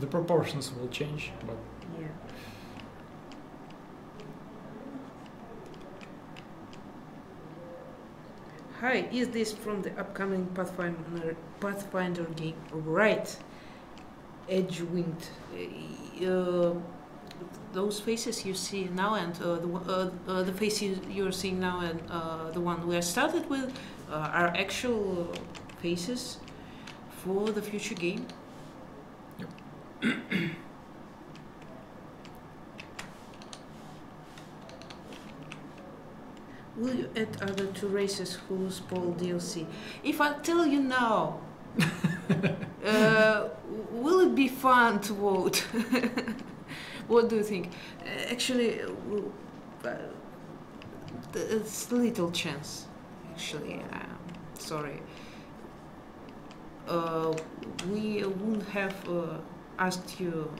The proportions will change, but Yeah. Hi, is this from the upcoming Pathfinder Pathfinder game? Right. Edge-winged. Uh, those faces you see now and uh, the, uh, uh, the face you, you're seeing now and uh, the one we started with uh, are actual faces for the future game. Will you add other two races who spoil DLC? If I tell you now, uh, will it be fun to vote? what do you think? Uh, actually, uh, it's little chance. Actually, um, sorry. Uh, we wouldn't have uh, asked you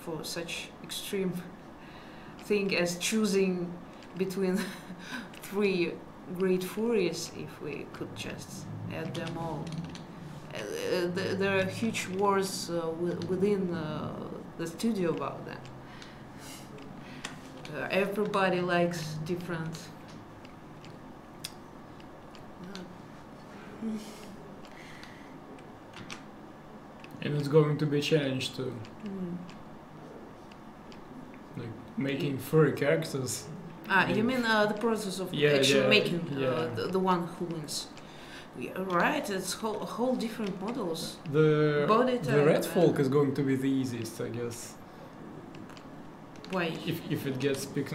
for such extreme thing as choosing between three great furies if we could just add them all. Uh, uh, th- there are huge wars uh, within uh, the studio about that. Uh, everybody likes different. And it's going to be a challenge to mm. like making furry characters. Ah, you mean uh, the process of Yeah, actually yeah, making yeah. uh, the, the one who wins? Yeah, right, it's whole, whole different models. The Body the red folk is going to be the easiest, I guess. Why? If if it gets picked,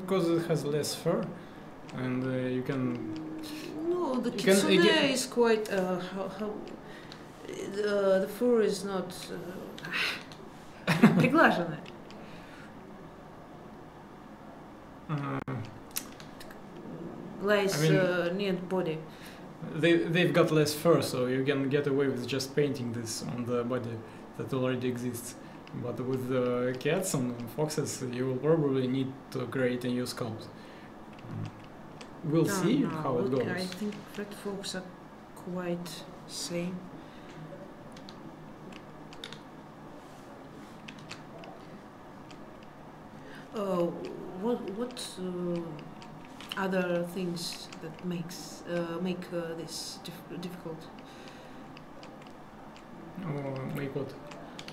because it has less fur, and uh, you can No, the You can- kitsune you is quite uh, how how uh, the fur is not uh, Mm-hmm. less I mean, uh, neat body. They they've got less fur, so you can get away with just painting this on the body that already exists. But with cats and foxes, you will probably need to create a new sculpt. We'll no, see no, how it goes. I think red fox are quite same. Oh, what what uh, other things that makes uh, make uh, this dif- difficult? Make what?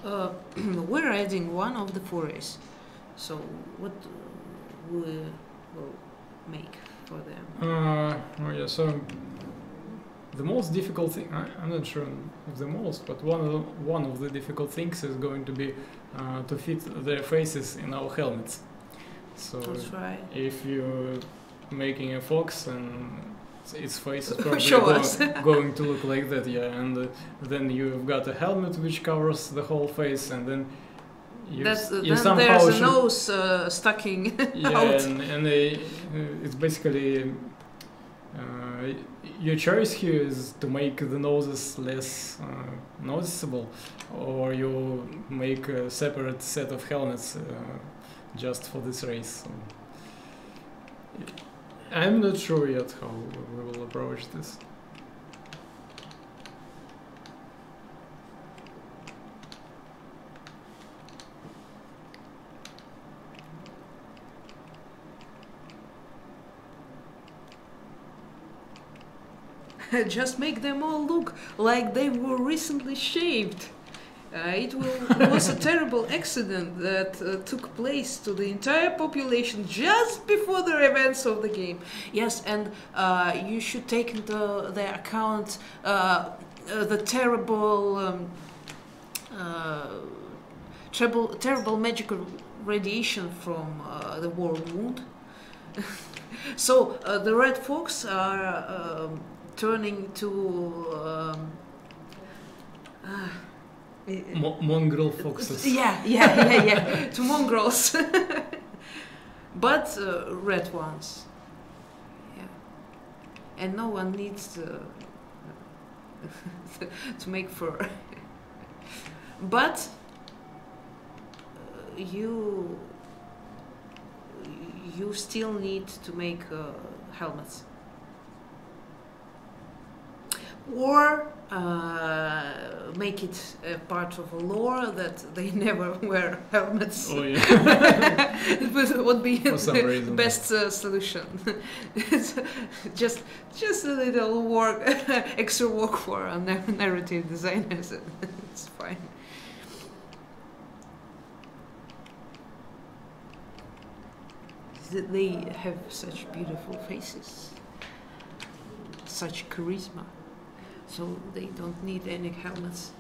Uh, we're adding one of the forays, so what we will make for them? Uh, oh yeah, so the most difficult thing, I, I'm not sure of the most, but one of the, one of the difficult things is going to be uh, to fit their faces in our helmets. So right. if you're making a fox and its- face is probably go- going to look like that, yeah, and uh, then you've got a helmet which covers the whole face, and then you, That's, you then there's a should- nose uh, sticking yeah, out. and, and uh, it's basically uh, your choice here is to make the noses less uh, noticeable, or you make a separate set of helmets uh, just for this race. I'm not sure yet how we will approach this. Just make them all look like they were recently shaved. Uh, it will, was a terrible accident that uh, took place to the entire population just before the events of the game. Yes, and uh, you should take into the account uh, uh, the terrible, um, uh, terrible, terrible magical radiation from the Worldwound. so the red fox are um, turning to. Um, Mo- mongrel foxes. yeah, yeah, yeah, yeah. to mongrels. but uh, red ones. Yeah. And no one needs to, to make fur. but uh, you you still need to make uh, helmets. Or uh, make it a part of a lore that they never wear helmets. Oh yeah. it would- be the best uh, solution. It's just just a little work, extra work for nar- narrative designers. it's fine. Th- They have such beautiful faces, such charisma, so they don't need any helmets.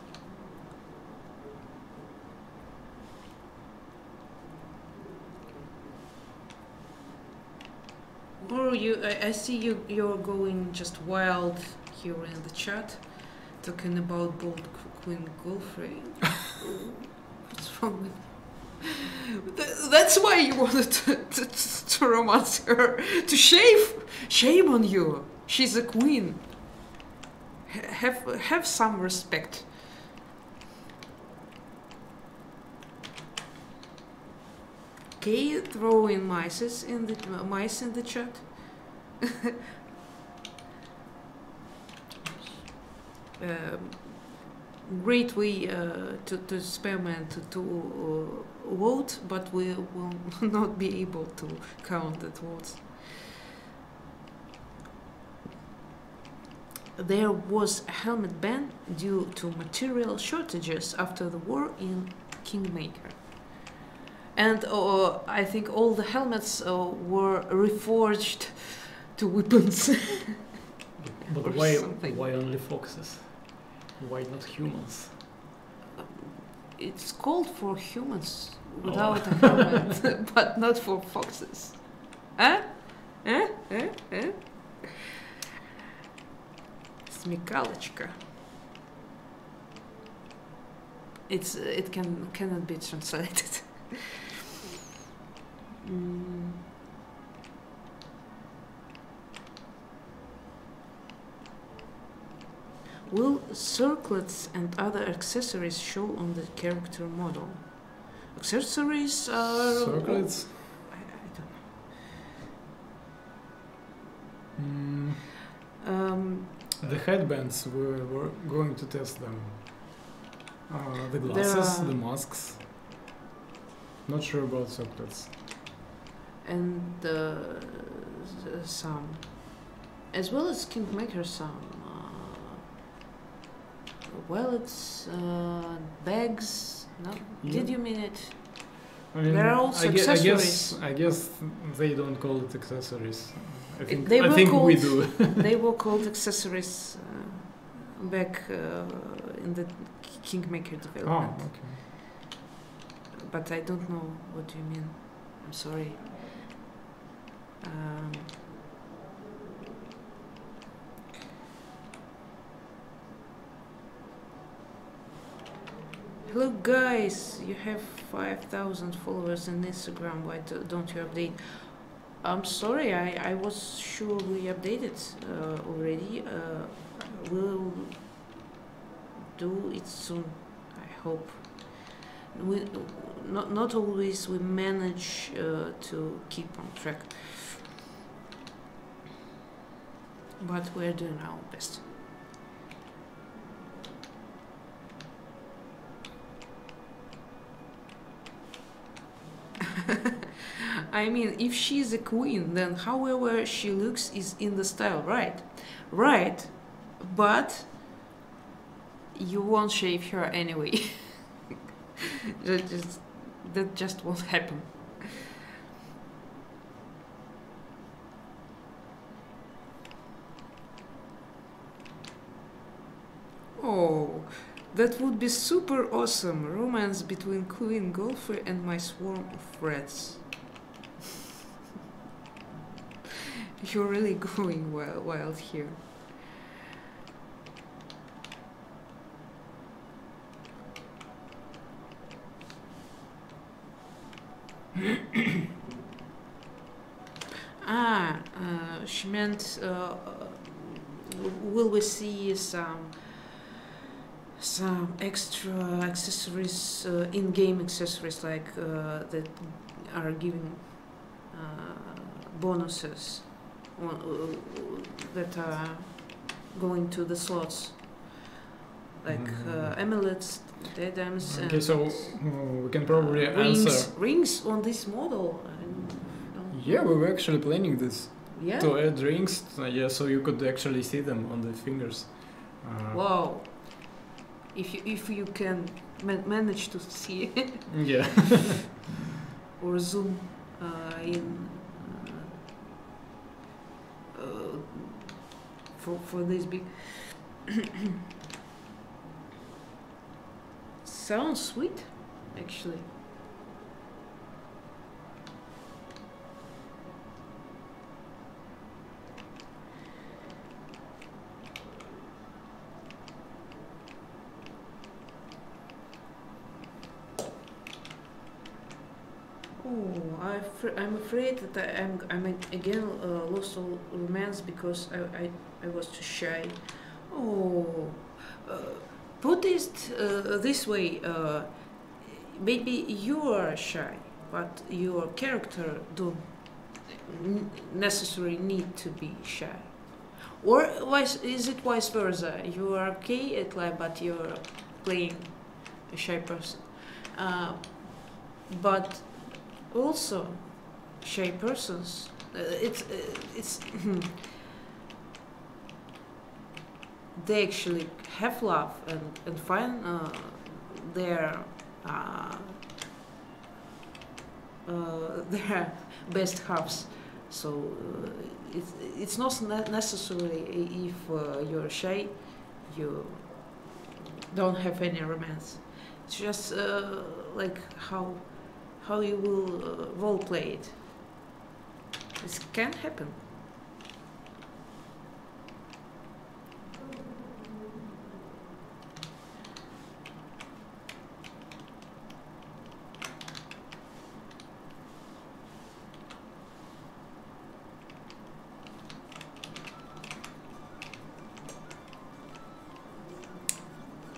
Or you, I, I see you. You're going just wild here in the chat, talking about bold Queen Galfrey. What's wrong with? Th- That's why you wanted to, to, to romance her, to shave. Shame on you. She's a queen. Ha- Have have some respect. Okay, throw in mice in the mice in the chat. um, great way uh, to, to experiment to, to uh, vote, but we will not be able to count the votes. There was a helmet ban due to material shortages after the war in Kingmaker. And uh, I think all the helmets uh, were reforged to weapons. But Or why something. why only foxes? Why not humans? it's called for humans Oh. without a helmet, but not for foxes. Huh? Huh? Huh? Huh? Смекалочка. It's uh, it can cannot be translated. Mm. Will circlets and other accessories show on the character model? Accessories are. Circlets? I, I don't Mm, know. Um, the headbands, we were going to test them. Uh, the glasses, the masks. Not sure about circlets. and uh, some. As well as Kingmaker, some. Uh, wallets, uh, bags. No? Did you mean it? I mean, There are all I, gue- I guess accessories. I guess they don't call it accessories. I think they I were think we called- do. they were called accessories uh, back uh, in the Kingmaker oh, development. okay. but I don't know what you mean. I'm sorry. Um, hello guys, you have 5,000 followers on Instagram. Why don't you update? I'm sorry, I, I was sure we updated uh, already. Uh, we'll do it soon, I hope we not not always we manage uh, to keep on track but we're doing our best I mean, if she's a queen, then however she looks is in the style, right? Right, but you won't shave her anyway. that just that just won't happen. Oh, that would be super awesome. Romance between Queen Galfrey and my swarm of rats. You're really going wild, wild here. ah, uh, she meant, uh, will we see some some extra accessories, uh, in-game accessories like uh, that are giving uh, bonuses on, that are going to the slots, like uh, Mm. amulets, diadems, Okay, and so uh, we can probably rings. answer. Rings on this model. and, Yeah, we were actually planning this yeah. to add rings. Uh, yeah, so you could actually see them on the fingers. Uh, Wow. If you if you can man- manage to see it Yeah. or zoom uh, in uh, uh, for for this big. Sounds sweet actually Oh, I I'm afraid that I'm I'm again uh, lost all romance because I, I, I was too shy. Oh, uh, put it uh, this way. Uh, maybe you are shy, but your character don't necessarily need to be shy. Or vice, is it vice versa? You are okay at life, but you're playing a shy person. Uh, but also shy persons. Uh, it's uh, it's they actually have love and, and find uh, their uh, their best halves. So uh, it's, it's not ne- necessarily if uh, you're shy you don't have any romance. It's just uh, like how how you will uh, role play it. This can happen.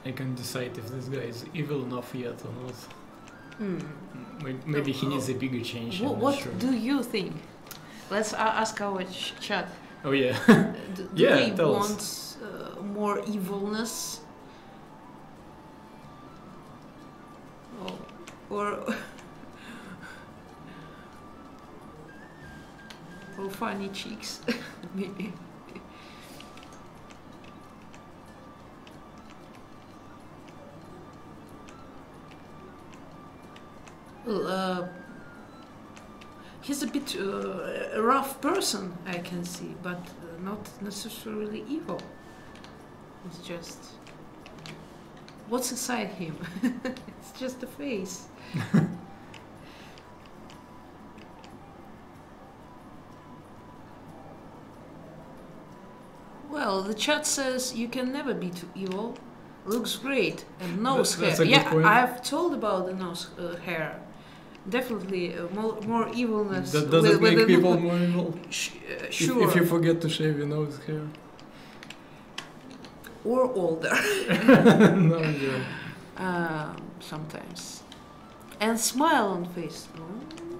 I can decide if this guy is evil enough yet or not. May- Maybe he needs a bigger change. I'm what sure. do you think? Let's ask our ch- chat. Oh yeah. Do, do Yeah, they want uh, more evilness? Oh, or or funny cheeks, maybe. Uh, he's a bit uh, a rough person, I can see, but uh, not necessarily evil. It's just what's inside him. it's just a face. well, the chat says you can never be too evil. Looks great and nose That- hair. yeah, point. I've told about the nose uh, hair. Definitely uh, more, more evilness. That does it with- make people more evil? Sh- uh, If- sure. If, you forget to shave your nose hair. or older. no, yeah. um, sometimes. And smile on face. Mm.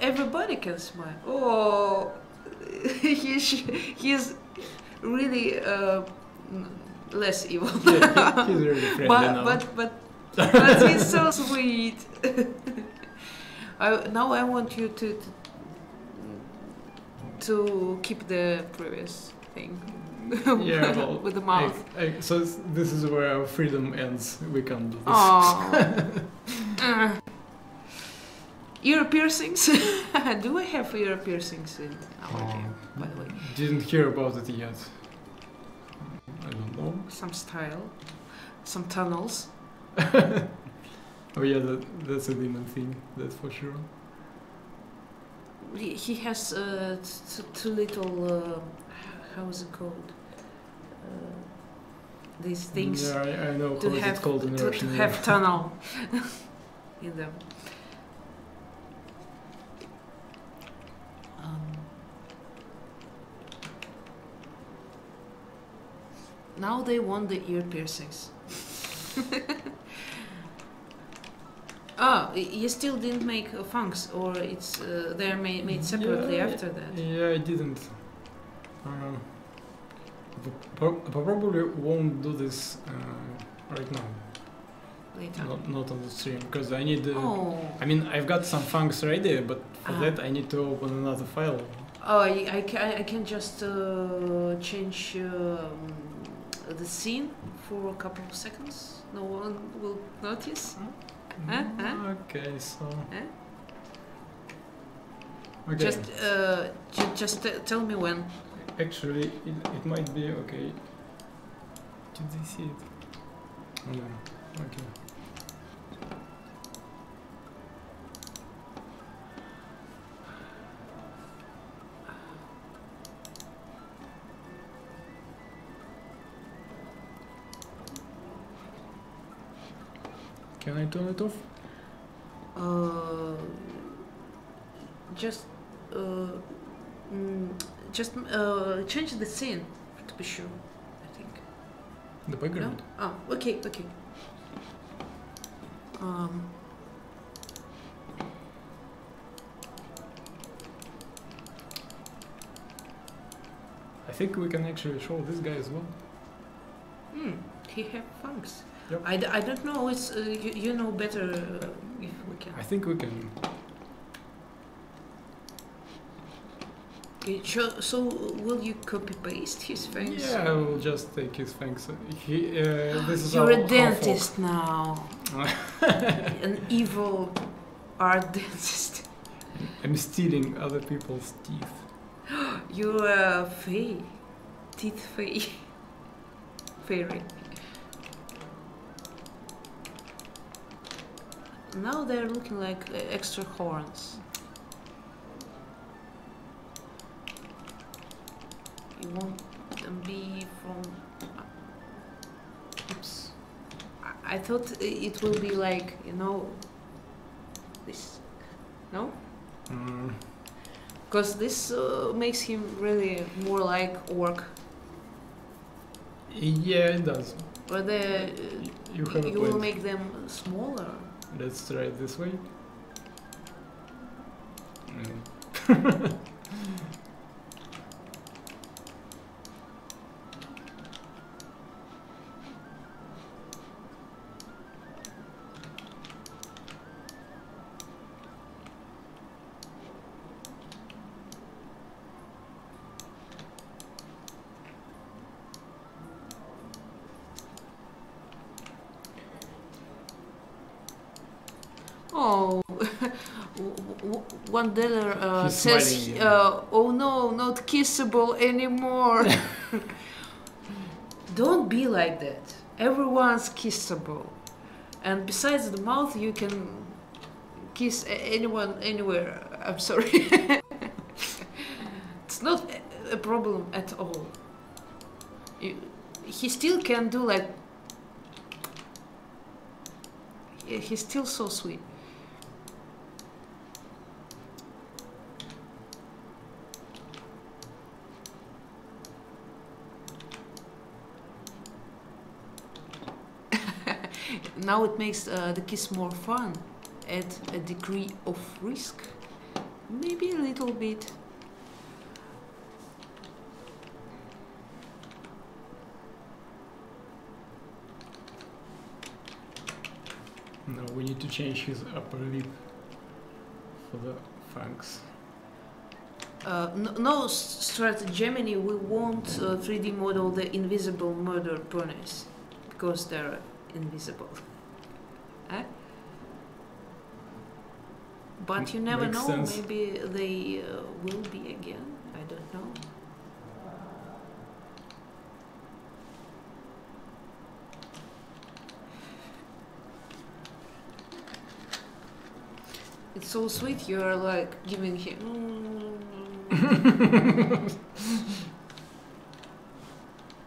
Everybody can smile. Oh, he's he's really uh, less evil. yeah he- he's really friendly but, now. but but but he's so sweet. I, now I want you to, to to keep the previous thing. yeah, well, with the mouth. I, I, so this is where our freedom ends. We can't do this. Oh. ear piercings. Do I have ear piercings in our Um, game? By the way, Didn't hear about it yet. I don't know. some style, some tunnels. Oh yeah, that, that's a demon thing. That's for sure. he, he has uh, t- t- little. Uh, how is it called? Uh, these things Yeah, I, I know to how have called in to, to yeah. have tunnel in them. Um, now they want the ear piercings. Ah, you still didn't make uh, funks, or it's uh, they're made, made separately Yeah, after that. Yeah, I didn't. Pro- probably won't do this uh, right now. Later. Not, not on the stream because I need. Uh, Oh, I mean, I've got some funks ready, but for Ah. that I need to open another file. oh, I, I, ca- I can just uh, change um, the scene for a couple of seconds. No one will notice. Huh? Huh? Okay, so. Huh? Okay. Just, uh, ju- just t- tell me when. Actually, it, it might be okay. Did they see it? Oh, no. Okay. Can I turn it off? Uh, just, uh, mm, just uh, change the scene to be sure. I think. The No? background? Oh, okay, okay. Um, I think we can actually show this guy as well. hmm, he have funks. Yep. I, d- I don't know. It's uh, you, you know better uh, if we can. I think we can. Okay, so, so will you copy paste his fangs? Yeah, I will just take his thanks. He, uh, this is You're our, a dentist now. An evil art dentist. I'm stealing other people's teeth. You're a fey. Teeth fey. Fairy. Now they're looking like uh, extra horns. You want them be from. Oops. I- I thought it will be like, you know, this. No? Mm, Because this uh, makes him really more like orc. yeah, it does. But the, You have a you will make them smaller. Let's try it this way. Mm. one dollar uh, says, uh, "Oh no, not kissable anymore." Don't be like that. Everyone's kissable, and besides the mouth, you can kiss anyone anywhere. I'm sorry. it's not a- a problem at all. You, he still can do like. He's still so sweet. Now it makes uh, the kiss more fun at a degree of risk. Maybe a little bit. no, we need to change his upper lip for the fangs. Uh, no, no Strat we won't uh, 3D model the invisible murder ponies because they're invisible. But you never know, sense. maybe they uh, will be again. I don't know. It's so sweet. You're like giving him.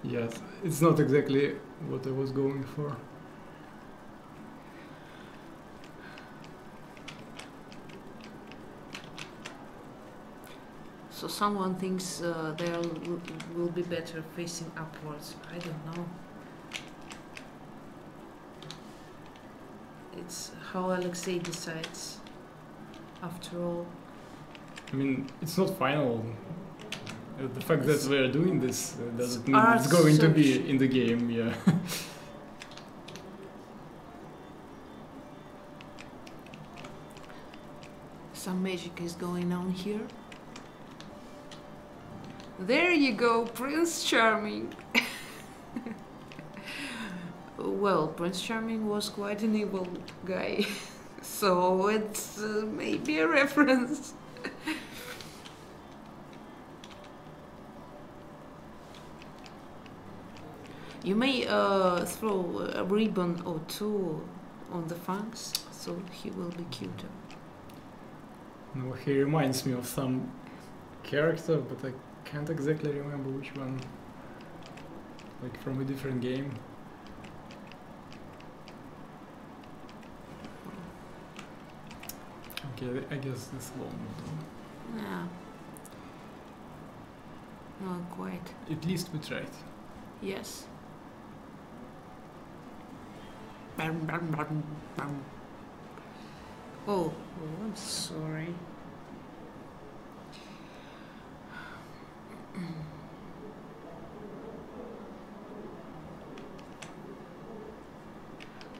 yes, it's not exactly what I was going for. So someone thinks uh, they will, will be better facing upwards. I don't know. It's how Alexei decides. After all, I mean, it's not final. Uh, the fact that we're doing this uh, doesn't mean it's going to be in the game. Yeah. some magic is going on here. There you go, Prince Charming. well, Prince Charming was quite an evil guy, so it's uh, maybe a reference. you may uh, throw a ribbon or two on the fangs, so he will be cuter. no, he reminds me of some character, but I can't exactly remember which one. Like from a different game. Okay, I guess this won't. Yeah. Not quite. At least we tried. Yes. Bam, bam, bam, bam. Oh, oh, I'm sorry.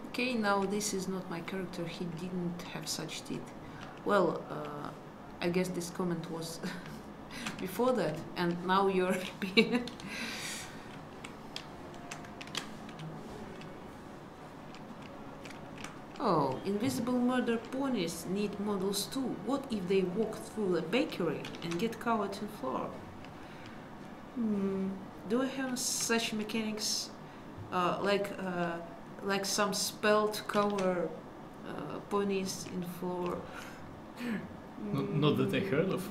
Okay, now this is not my character. He didn't have such teeth. Well, uh, I guess this comment was before that, and now you're. Oh, invisible murder ponies need models too. What if they walk through a bakery and get covered in flour? Hmm. Do we have such mechanics, uh, like uh, like some spell to cover uh, ponies in flour? Not, not that I heard of.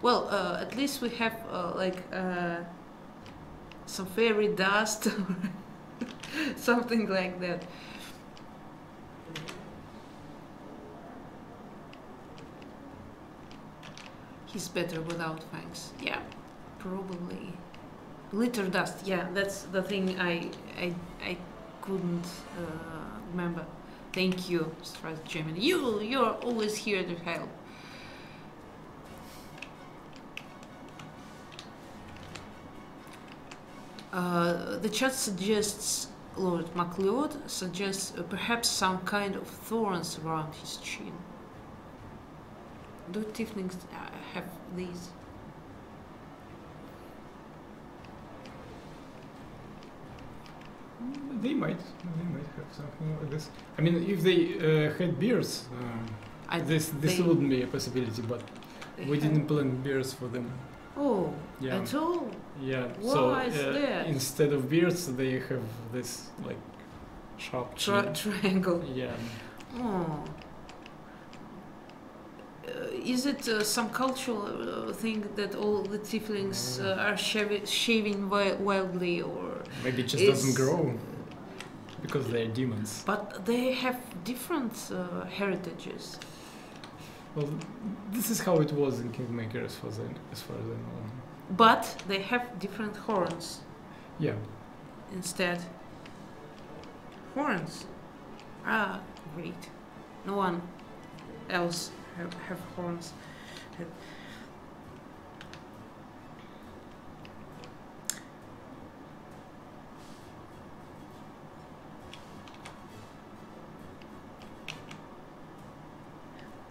Well, uh, at least we have uh, like uh, some fairy dust something like that. He's better without fangs. Yeah, probably. Litter dust. Yeah, that's the thing I I I couldn't uh, remember. Thank you, Strat Gemini. You you're always here to help. Uh, the chat suggests Lord MacLeod suggests uh, perhaps some kind of thorns around his chin. Do tieflings uh, have these? They might. They might have something like this. I mean, if they uh, had beards, um, I, this this wouldn't be a possibility. But we didn't plan beards for them. Oh, Yeah. at all? Yeah. so Why is uh, instead of beards, they have this like sharp Tri- triangle. Yeah. Oh. Uh, is it uh, some cultural uh, thing that all the tieflings uh, are shavi- shaving wi- wildly, or Maybe it just Is- doesn't grow because they're demons. but they have different uh, heritages? Well, this is how it was in Kingmaker, as far as I, as far as I know. But they have different horns Yeah. instead. Horns. Ah, great. No one else have, have horns.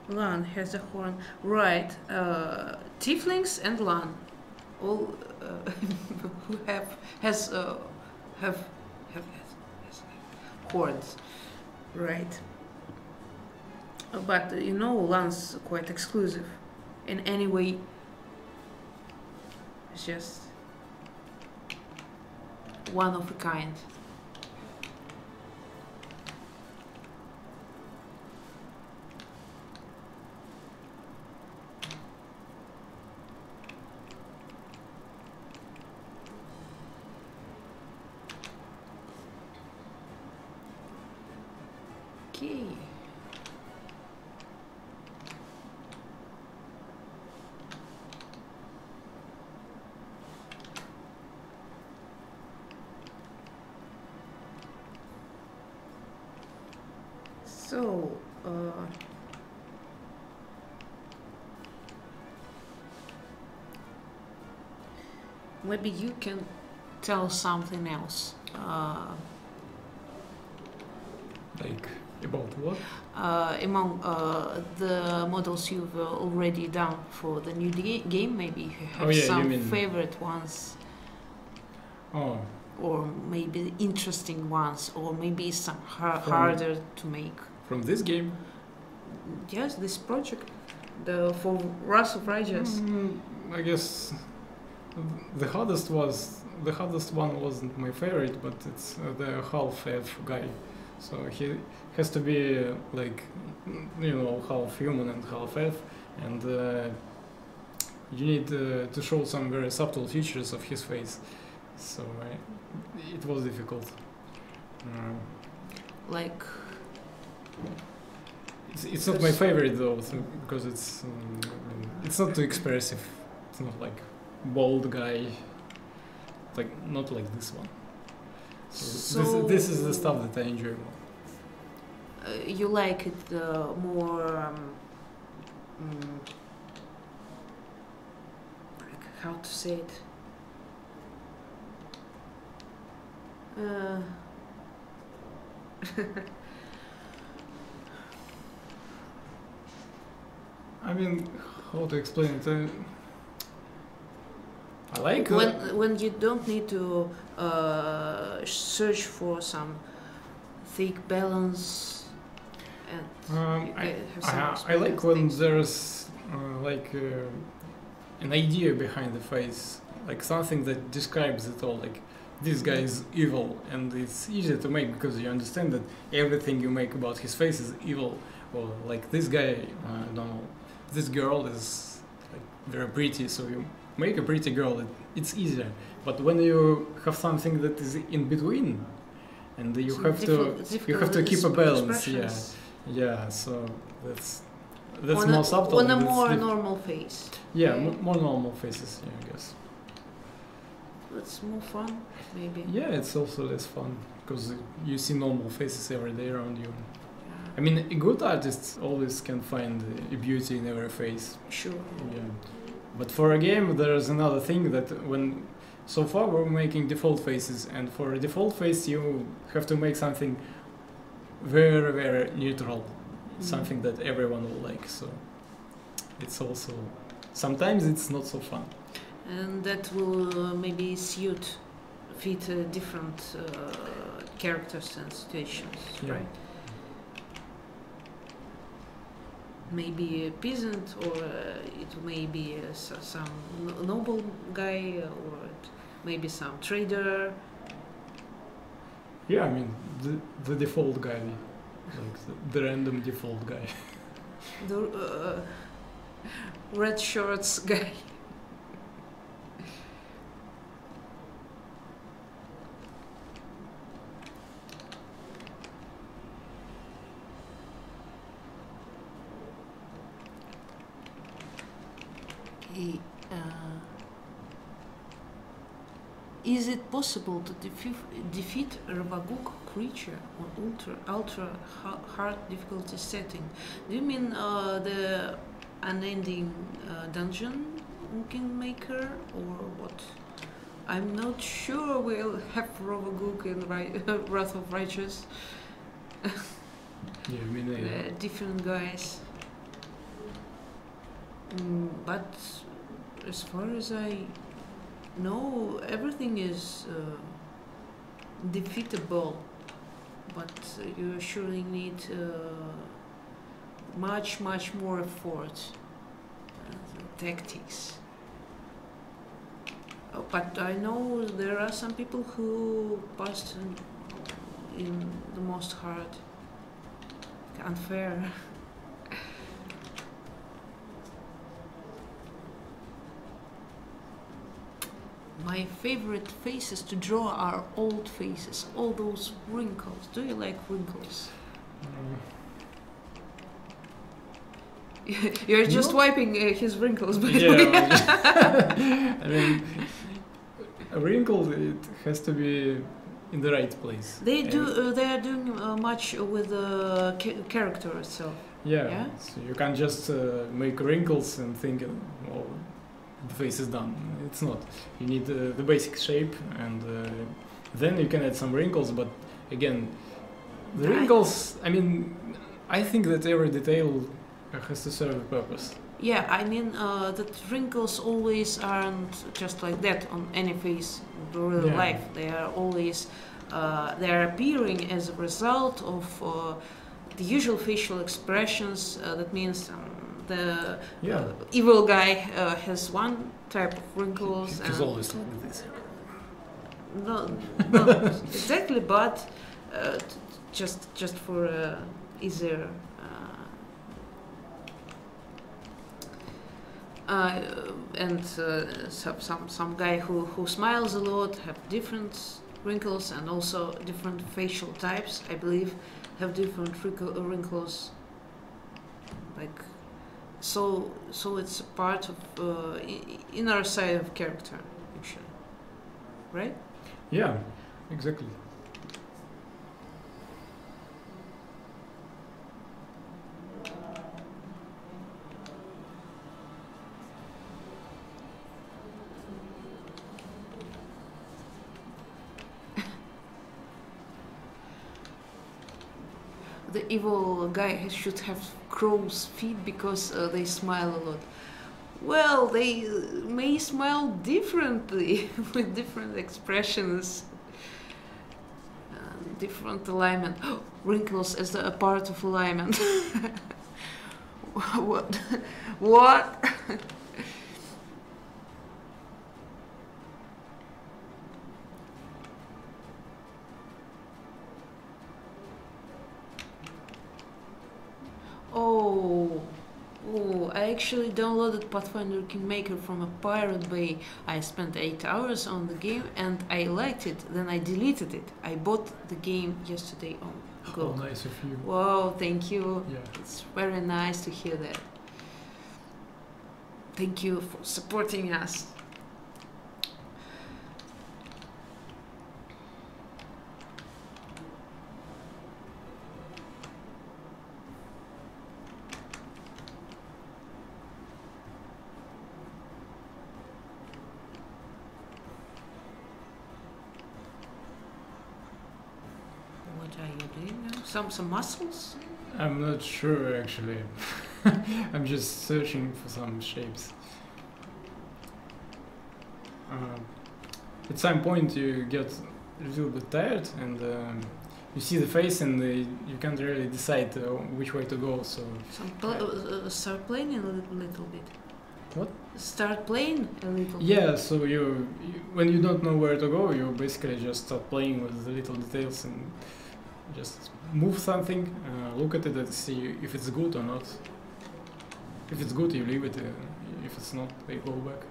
Lann has a horn. Right. Uh, tieflings and Lann. All uh, who have has uh, have have has, has horns. Right. But you know, Lann's quite exclusive. In any way, it's just one of a kind. So, uh, maybe you can tell something else. Uh, Like about what? uh, among uh, the models you've already done for the new ga- game, maybe you have Oh, yeah, some mean- favorite ones, Oh, or maybe interesting ones, or maybe some har- From- harder to make. from this game? Yes, this project, the for Wrath of Righteous. Mm, I guess the hardest was the hardest one wasn't my favorite, but it's uh, the half elf guy. So he has to be uh, like you know half human and half elf, and uh, you need uh, to show some very subtle features of his face. So uh, it was difficult. Uh, Like, it's, it's not my favorite though, because it's um, it's not too expressive. It's not like bold guy, like not like this one. So, this, this is the stuff that I enjoy more. uh, you like it uh, more. Um, mm, how to say it? Uh, I mean, how to explain it? Uh, I like when when you don't need to uh, search for some thick balance and Um, I, get- have some I, I like when things. there's uh, like uh, an idea behind the face, like something that describes it all. Like this guy is evil, and it's easier to make because you understand that everything you make about his face is evil. Or like this guy, uh, I don't know, this girl is like very pretty, so you make a pretty girl. It, it's easier. But when you have something that is in between, and you Some have to you have to keep a balance, yeah. Yeah, so that's that's on more a, subtle. on a more normal face. yeah, okay. more normal faces. Yeah, I guess. It's more fun, maybe. Yeah, it's also less fun because you see normal faces every day around you. I mean, a good artist always can find a beauty in every face. sure. Yeah, but for a game, there's another thing that when so far we're making default faces, and for a default face, you have to make something very, very neutral. Mm. something that everyone will like. So it's also sometimes it's not so fun. And that will uh, maybe suit, fit uh, different uh, characters and situations, Yeah. right? Maybe a peasant, or uh, it may be uh, some noble guy, or maybe some trader. Yeah, I mean the the default guy, like the, the random default guy. the uh, red shorts guy. Okay, uh, is it possible to defeat, defeat a Rovagug creature on ultra, ultra hard difficulty setting? Do you mean uh, the unending uh, dungeon Kingmaker or what? I'm not sure we'll have Rovagug in Ri- Wrath of Righteous. Yeah, I mean yeah. different guys. Mm, but as far as I know, everything is uh, defeatable. But you surely need uh, much, much more effort, uh, tactics. Uh, But I know there are some people who passed in, in the most hard unfair. My favorite faces to draw are old faces, all those wrinkles. Do you like wrinkles? You're just No. wiping uh, his wrinkles, by the way. yeah. I mean, a wrinkle it has to be in the right place. They do. Uh, they are doing uh, much with the character itself. Yeah. Yeah? So you can't just uh, make wrinkles and think, well, the face is done. It's not. You need uh, the basic shape, and uh, then you can add some wrinkles. But again, the I- wrinkles. I mean, I think that every detail has to serve a purpose. Yeah, I mean uh, that wrinkles always aren't just like that on any face in real Yeah. life. They are always uh, they are appearing as a result of uh, the usual facial expressions. Uh, that means um, the Yeah. evil guy uh, has one type of wrinkles. He's always like this. no, not exactly, but uh, just just for uh, easier. Uh, uh, and uh, some, some some guy who, who smiles a lot have different wrinkles and also different facial types. I believe have different wrinkles. Like so so it's a part of uh, inner side of character actually, right? Yeah, exactly. The evil guy should have crow's feet because uh, they smile a lot. Well, they may smile differently with different expressions, uh, different alignment. Wrinkles as a part of alignment. what? what? Oh, oh, I actually downloaded Pathfinder Kingmaker from a Pirate Bay. I spent 8 hours on the game and I liked it. Then I deleted it. I bought the game yesterday on oh, How Go. nice of you. Wow, thank you. Yeah. It's very nice to hear that. Thank you for supporting us. What are you doing now? Some some muscles? I'm not sure actually. I'm just searching for some shapes. Uh, at some point you get a little bit tired and um, you see the face and uh, you can't really decide uh, which way to go. So uh, uh, start playing a little, little bit. What? Start playing a little. yeah, so you, you when you don't know where to go, you basically just start playing with the little details and just move something, uh, look at it and see if it's good or not. If it's good, you leave it. Uh, if it's not, they go back.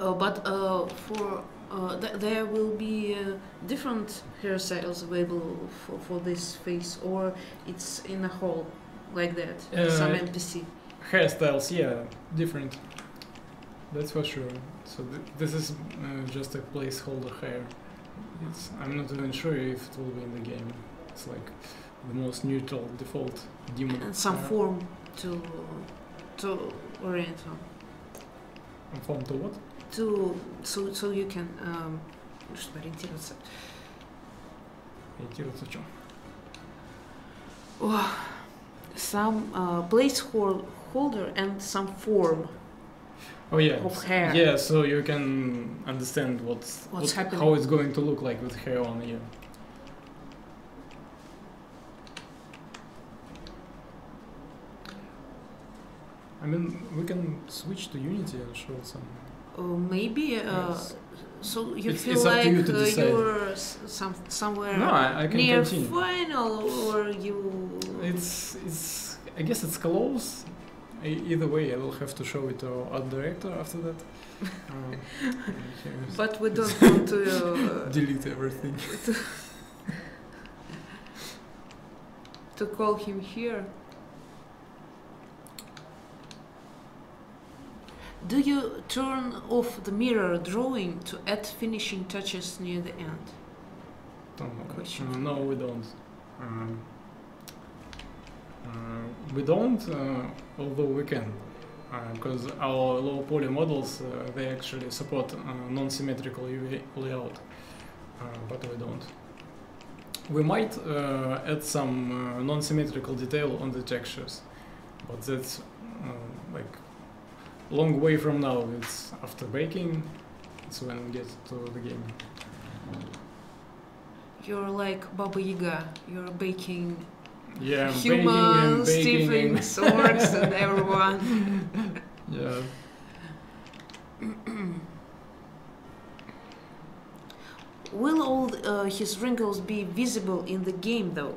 Uh, but uh, for uh, th- there will be uh, different hairstyles available for, for this face, or it's in a whole like that. Some Uh, NPC. Hairstyles, yeah, different. That's for sure. So th- this is uh, just a placeholder hair. It's, I'm not even sure if it will be in the game. It's like the most neutral default demon. And some hair. form to to orient on. Form to what? To so so you can um, just ориентироваться. Ориентироваться в чем? Wow. Some uh, placeholder and some form. Oh yeah. Of hair. Yeah, so you can understand what's, What's what- happening. how it's going to look like with hair on you. I mean, we can switch to Unity and show some. Uh, maybe uh, Yes. so you It's- feel it's like you uh, you're s- some somewhere No, I, I can near continue. final or you It's it's. I guess it's close. E- Either way, I will have to show it to our art director after that. Um, but we don't want to uh, delete everything. to call him here. Do you turn off the mirror drawing to add finishing touches near the end? Don't know. Question. Uh, no, we don't. Um, uh, we don't, uh, although we can, because our low poly models uh, they actually support uh, non-symmetrical UV layout, uh, but we don't. We might uh, add some uh, non-symmetrical detail on the textures, but that's uh, like long way from now. It's after baking. It's when we get to the game. You're like Baba Yaga. You're baking Yeah, humans, baking and baking. tieflings, orcs, and everyone. Yeah. Will all uh, his wrinkles be visible in the game, though?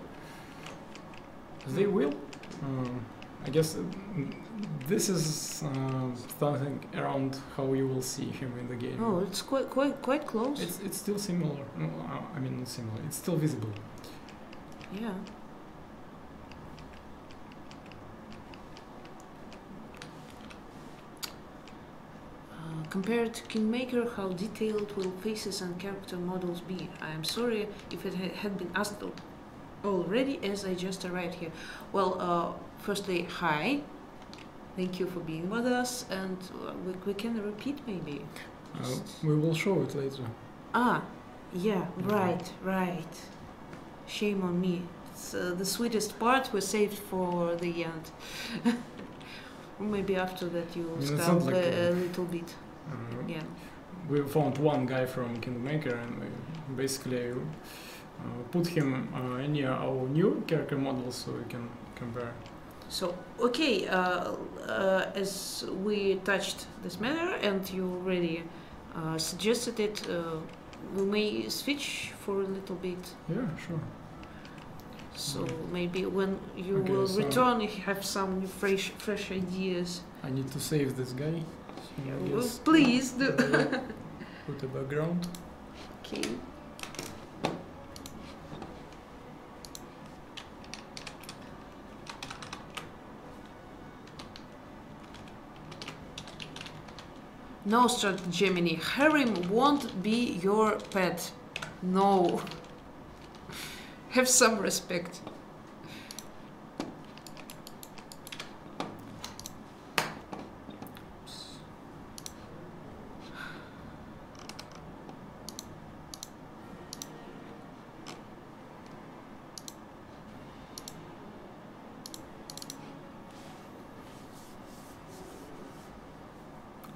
They will. Um, I guess uh, this is uh, something around how you will see him in the game. Oh, it's quite, quite, quite close. It's it's still similar. No, I mean not similar. It's still visible. yeah. Compared to Kingmaker, how detailed will faces and character models be? I am sorry if it had been asked already, as I just arrived here. Well, uh, firstly, hi. Thank you for being with us, and uh, we, we can repeat maybe. Uh, we will show it later. Ah, yeah, right, right. Shame on me. It's, uh, the sweetest part was saved for the end. maybe after that you it's stop not like a- a little bit. Uh, Yeah. we found one guy from Kingmaker and we basically uh, put him uh, near our new character model so we can compare. So, okay, uh, uh, as we touched this matter and you already uh, suggested it, uh, we may switch for a little bit. Yeah, sure. So maybe when you Okay, will so- return, you have some fresh, fresh ideas. I need to save this guy. So I Well, please do. put a background. Okay. No, Gemini. Harem won't be your pet. No. Have some respect.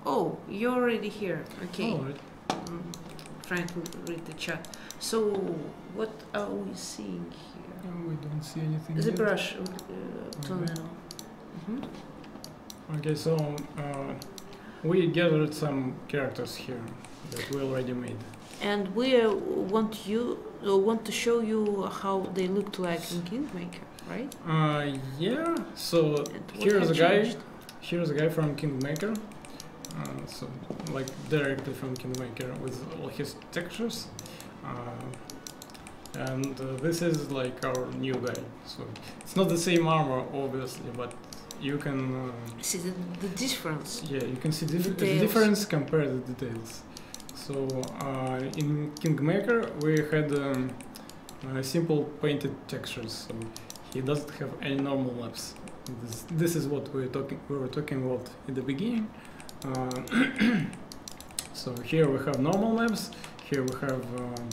Oh, you're already here. Okay. All right. Mm, trying to read the chat. So, what are we seeing here? Uh, we don't see anything. The yet. brush uh, thumbnail. Mhm. Okay, so uh, we gathered some characters here that we already made. And we uh, want you uh, want to show you how they looked like in Kingmaker, right? Uh, yeah. So here's a guy. Here's a guy from Kingmaker. Uh, so like directly from Kingmaker with all his textures. Uh, and uh, this is like our new guy. So it's not the same armor, obviously, but you can uh, See the, the difference. Yeah, you can see dif- the difference compared to details. So uh, in Kingmaker we had um, uh, simple painted textures, so he doesn't have any normal maps. This, this is what we talking we were talking about in the beginning. Uh, so here we have normal maps. Here we have um,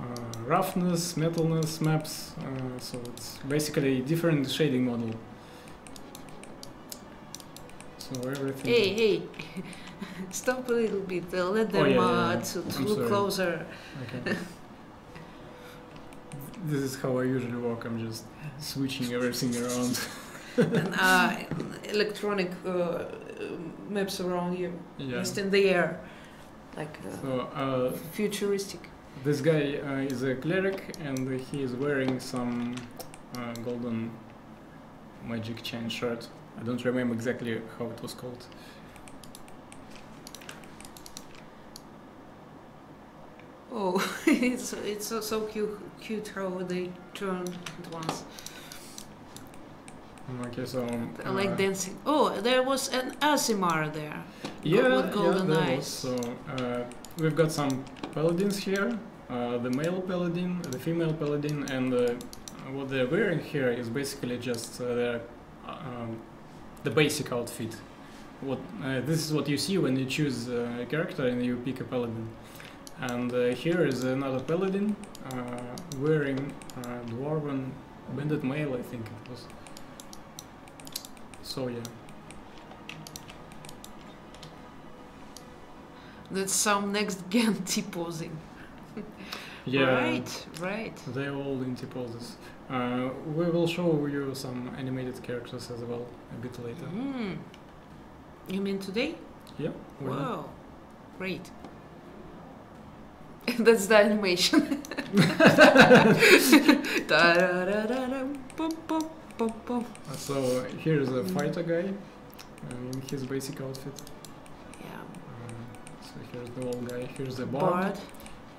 uh, roughness, metalness maps. Uh, so it's basically a different shading model. So everything. Hey, hey, stop a little bit. Uh, let Oh, them yeah, yeah, uh, yeah. to, to look sorry. closer. Okay. this is how I usually work. I'm just switching everything around. and uh, electronic uh, maps around you, Yeah. just in the air, like uh, So uh, futuristic. this guy uh, is a cleric, and he is wearing some uh, golden magic chain shirt. I don't remember exactly how it was called. Oh, it's it's so, so cute, cute how they turn at once. Okay, so um, I like uh, dancing. Oh, there was an Aasimar there. Yeah, with golden yeah, eyes. was. So uh, we've got some paladins here. Uh, the male paladin, the female paladin, and uh, what they're wearing here is basically just uh, their, uh, um, the basic outfit. What uh, this is what you see when you choose uh, a character and you pick a paladin. And uh, here is another paladin uh, wearing uh, dwarven banded mail, I think it was. So yeah. That's some next gen T posing. Yeah. Right, right. They're all in poses. Uh, we will show you some animated characters as well a bit later. Mm. You mean today? Yeah. Wow, great. That's the animation. Bum. Uh, So here's a fighter guy uh, in his basic outfit. Yeah, Uh, so here's the old guy. Here's the bard. Bard.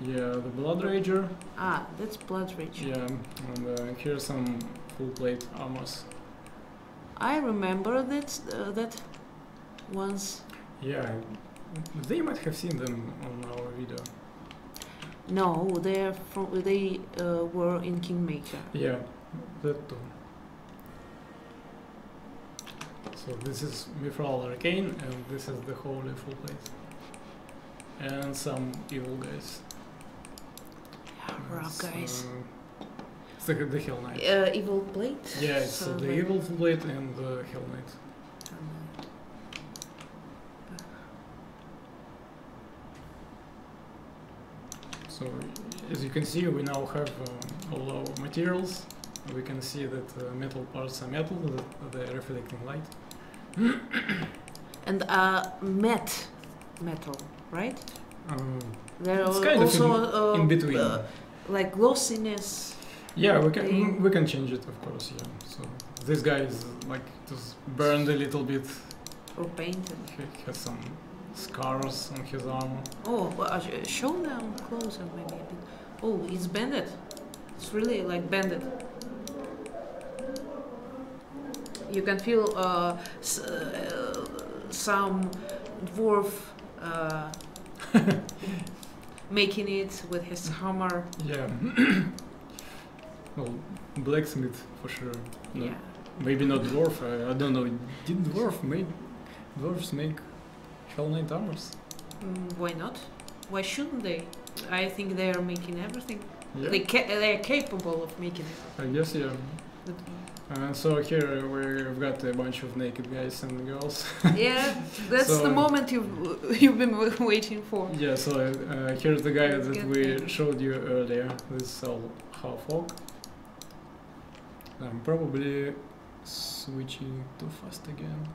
Yeah, the blood rager. Ah, that's Blood Rager. Yeah, and uh, here's some full plate armors. I remember that uh, that once. Yeah, they might have seen them on our video. No, they're from they uh, were in Kingmaker. Yeah, that too. So this is Mithril Arcane, and this is the Holy Full Plate. And some evil guys. Yeah, It's, guys. uh, it's the, the Hell Knight. Uh, evil blade. Yeah, it's So the they- Evil Full Plate and the Hell Knight. So as you can see, we now have uh, all our materials. We can see that uh, metal parts are metal, that they're reflecting light. And uh, matte metal, right? Um, There It's kind of also uh, in between. uh, like glossiness. yeah, we can thing. we can change it, of course. Yeah. So this guy is like just burned a little bit. or painted. He has some scars on his armor. Oh, well, uh, show them closer maybe a bit. Oh, it's banded. It's really like banded. You can feel uh, s- uh, some dwarf uh, making it with his hammer. Yeah. well, blacksmith for sure. No, Yeah. Maybe not dwarf. I, I don't know. Did dwarf make dwarves make Hell Knight armors? Mm, why not? Why shouldn't they? I think they are making everything. Yeah. They ca- they are capable of making it. I guess yeah. Uh, so here we've got a bunch of naked guys and girls. yeah, that's the moment you've you've been waiting for. yeah, so uh, here's the guy that we showed you earlier. This is all half orc. I'm probably switching too fast again.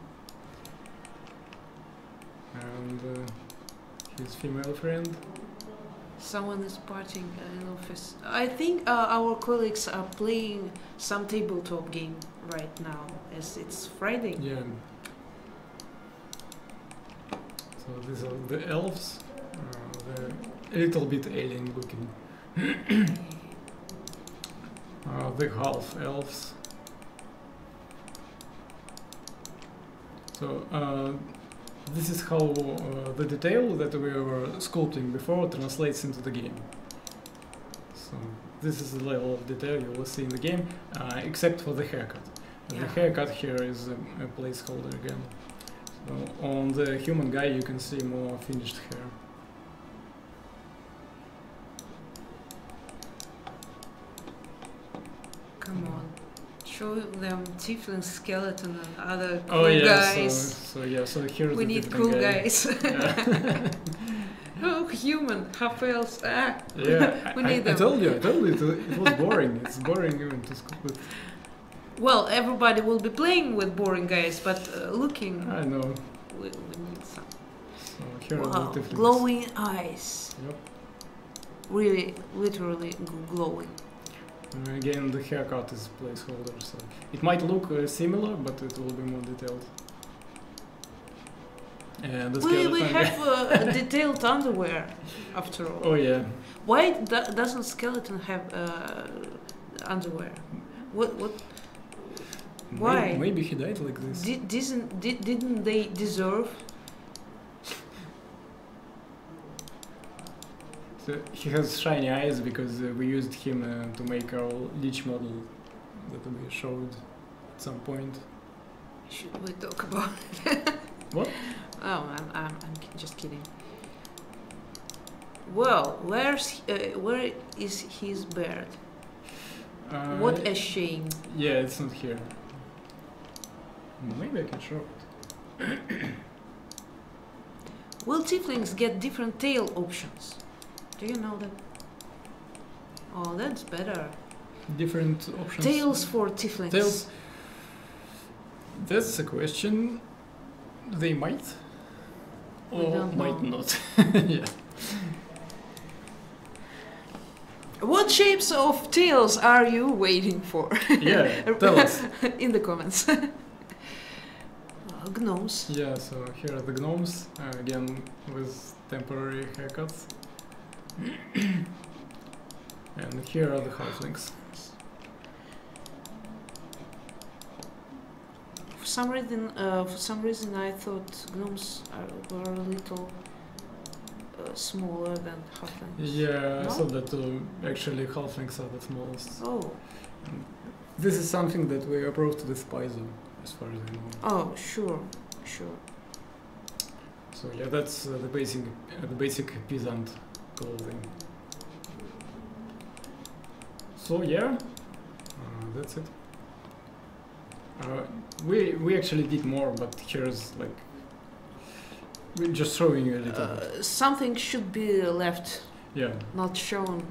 And uh, his female friend. Someone is partying in office. I think uh, our colleagues are playing some tabletop game right now, as it's Friday. Yeah. So these are the elves. Uh, they're a little bit alien looking. Uh, the half elves. So uh, this is how uh, the detail that we were sculpting before translates into the game. So this is the level of detail you will see in the game, uh, except for the haircut. The haircut here is a, a placeholder again. So on the human guy you can see more finished hair. Come on, show them Tiefling skeleton and other cool Oh yeah, guys. so so yeah, so here's we the need cool guy. guys. Yeah. oh, human, half elves. Ah. yeah, We I, need I them. told you, I told you, it, it was boring. it's boring even to school with. Well, everybody will be playing with boring guys, but uh, looking, I know. we, we need some. So here are Wow, glowing eyes. Yep. Really, literally glowing. Again, the haircut is placeholder, so it might look uh, similar, but it will be more detailed. And We, we have uh, detailed underwear, after all. Oh yeah, Why do- doesn't skeleton have uh, underwear? What what? Why? Maybe, maybe he died like this. Did, didn't, did, didn't they deserve? So he has shiny eyes because uh, we used him uh, to make our leech model that we showed at some point. Should we talk about? it? What? Oh, I'm, I'm, I'm just kidding. Well, where's uh, where is his bird? Uh, what a shame. Yeah, it's not here. Maybe I can show it. Will tieflings get different tail options? Do you know that? Oh, that's better. Different options. Tails for tieflings. Tails. That's a question. They might. Or might know. not. yeah. What shapes of tails are you waiting for? Yeah, tell us. In the comments. uh, gnomes. Yeah, so here are the gnomes, uh, again with temporary haircuts. and here are the halflings. For some reason, uh, for some reason, I thought gnomes are, were a little uh, smaller than halflings. Yeah, I No? saw that too. Actually, halflings are the smallest. Oh, This is something that we approved with Paizo, as far as I know. oh, sure, sure. So yeah, that's uh, the basic, uh, the basic peasant clothing. So yeah, uh, that's it. Uh, we we actually did more, but here's like we're just showing you a little bit. Uh, something should be left, Yeah, not shown.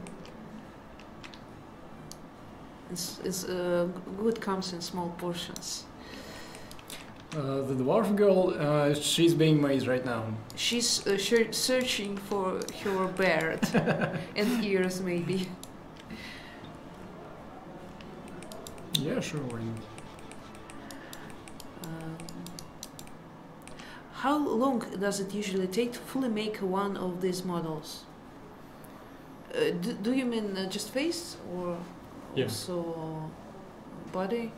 It's, it's uh, good comes in small portions. Uh, the dwarf girl, uh, she's being made right now. She's uh, searching for her beard and ears, maybe. Yeah, sure. Why not? Um, how long does it usually take to fully make one of these models? Uh, do, do you mean uh, just face or Yeah. also body?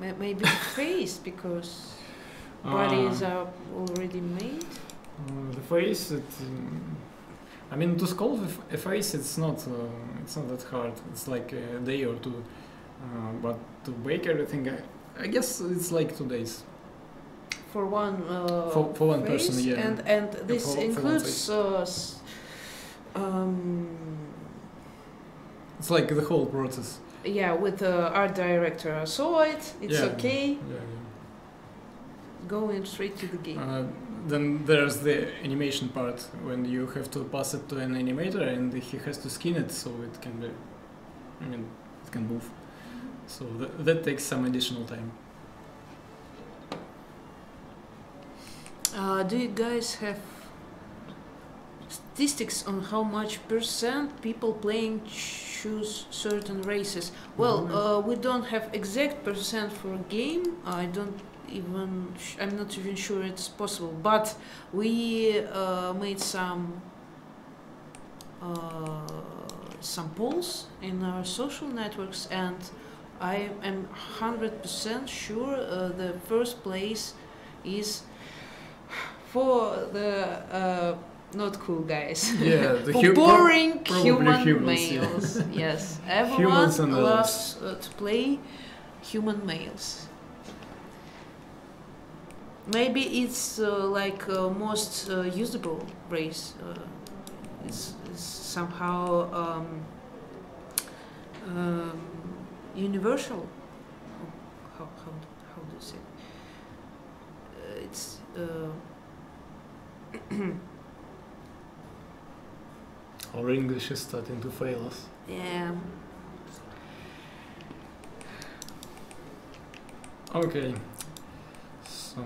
May- Maybe face because bodies Uh, are already made. Uh, the face, it, um, I mean, to sculpt a face, it's not, uh, it's not that hard. It's like a day or two. Uh, but to bake everything, I, I guess it's like two days. For one, uh, For- for one person, face, yeah. and and this for- for includes face. uh, um, It's like the whole process. Yeah, with the art director. I saw it. It's Yeah. okay. Yeah, Going straight to the game. Uh, then there's the animation part when you have to pass it to an animator and he has to skin it so it can be, I mean, it can move. So that, that takes some additional time. Uh, do you guys have statistics on how much percent people playing choose certain races? Well, Mhm. uh, we don't have exact percent for a game. I don't even. Sh- I'm not even sure it's possible. But we uh, made some uh, some polls in our social networks, and I am hundred percent sure uh, the first place is for the uh, not cool guys. Yeah, the hu- boring probably human humans, yeah. males. yes, everyone loves uh, to play human males. Maybe it's uh, like uh, most uh, usable race. Uh, it's, it's somehow um, um, universal. How, how, how do you say? Uh, it's uh, Our English is starting to fail us. yeah. Okay. So.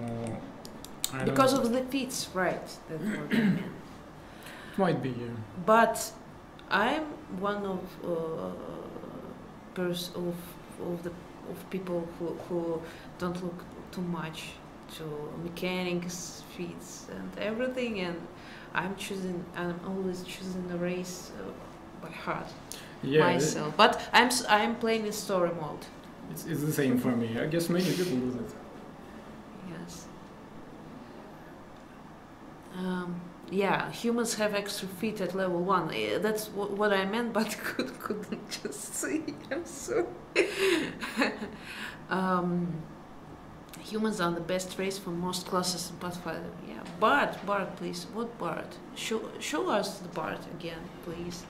I Because of the feats, right? Might be, yeah. But I'm one of uh, pers- of of the of people who, who don't look too much to mechanics, feats, and everything, and I'm choosing. I'm always choosing the race uh, by heart Yeah, myself. But I'm I'm playing in story mode. it's, it's the same for me. I guess many people do that. Yes. Um, yeah, humans have extra feet at level one. Eh, That's wh- what I meant, but could, couldn't just see. I'm sorry. um, humans are the best race for most classes in Pathfinder. Yeah, Bard, Bard, please. What Bard? Show, show us the Bard again, please.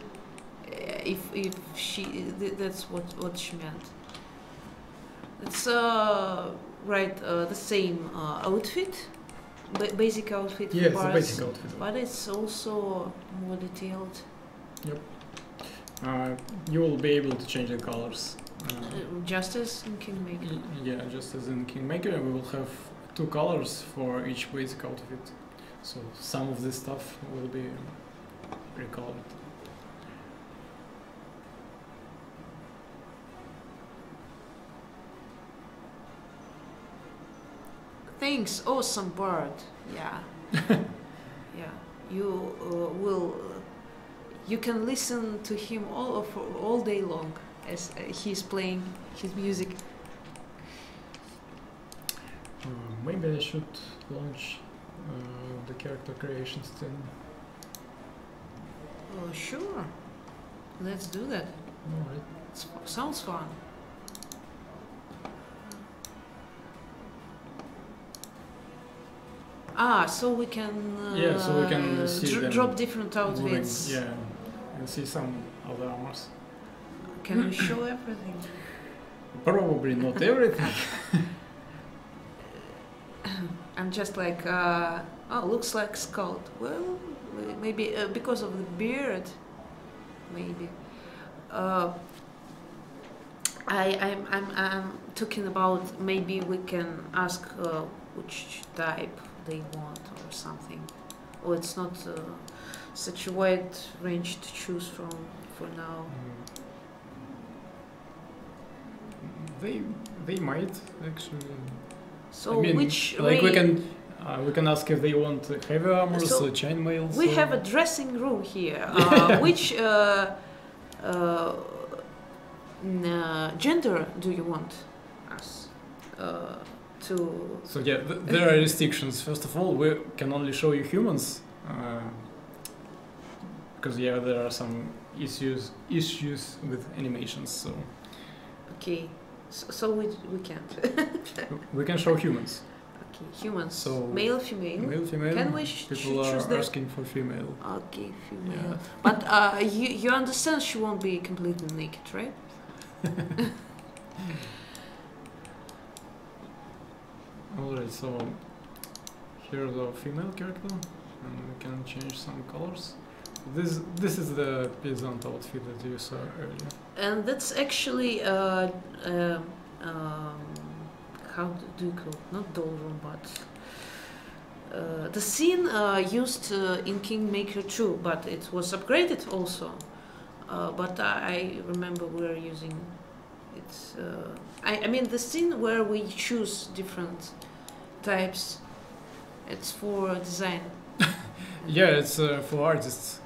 Eh, If if she, th- that's what what she meant. It's uh right uh, the same uh, outfit, ba- basic outfit. Yeah, for it's a basic outfit. But it's also more detailed. Uh, you will be able to change the colors. Uh, Uh, just as in Kingmaker. yeah, just as in Kingmaker, we will have two colors for each basic outfit. So some of this stuff will be recolored. Thanks, awesome bird. Yeah. yeah. You uh, will. Uh, you can listen to him all of, all day long as uh, he's playing his music. Uh, maybe I should launch uh, character creations thing. Oh, sure. Let's do that. Alright. Sounds fun. Ah, so we can. Uh, Yeah, so we can see dr- drop different Moving, outfits. Yeah, and see some other armors. Can we show everything? Probably not everything. I'm just like, uh, oh, looks like Scout. Well, maybe uh, because of the beard, maybe. Uh, I, I'm, I'm, I'm talking about maybe we can ask uh, which type they want or something. Or it's not uh, such a wide range to choose from for now. Mm. They they might actually. So I mean, which like we can uh, we can ask if they want heavy armors, So, uh, chainmail. We so- have a dressing room here. Uh, which uh, uh, uh, gender do you want us uh, to? So yeah, th- there are restrictions. First of all, we can only show you humans, uh, because yeah, there are some issues issues with animations. So Okay, so, so we we can't. we can show humans, okay, humans. So, male, female. male, female. Can we sh- People choose are that? asking for female. Okay, female. Yeah. But uh, you you understand she won't be completely naked, right? Alright, so here's our female character, and we can change some colors. This this is the peasant outfit that you saw earlier. And that's actually uh, um um, how do you call it? Not doll room, but uh, the scene uh, used uh, in Kingmaker 2, but it was upgraded also. Uh, but I remember we were using it. Uh, I, I mean, the scene where we choose different types. It's for design. Yeah, it's uh, for artists.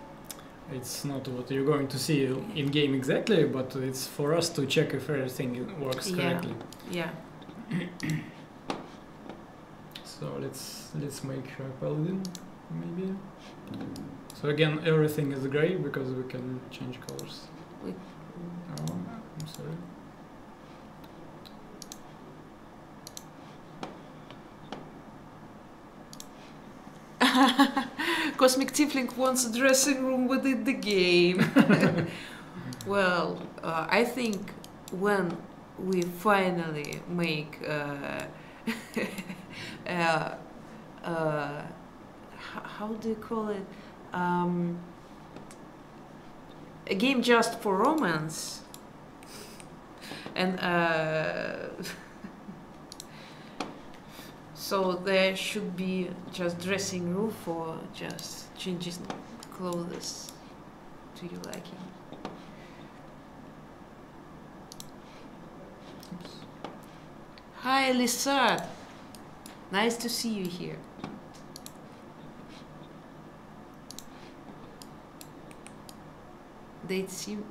It's not what you're going to see in game exactly, but it's for us to check if everything works correctly. Yeah. yeah. So let's let's make her paladin, maybe. So again, everything is gray because we can change colors. We- Oh, I'm sorry. Cosmic Tiefling wants a dressing room within the game. well, uh, I think when we finally make uh, uh, uh, how do you call it? Um, a game just for romance. And uh, so there should be just dressing room for just changing clothes to your liking. Hi, Lisa. Nice to see you here. They seem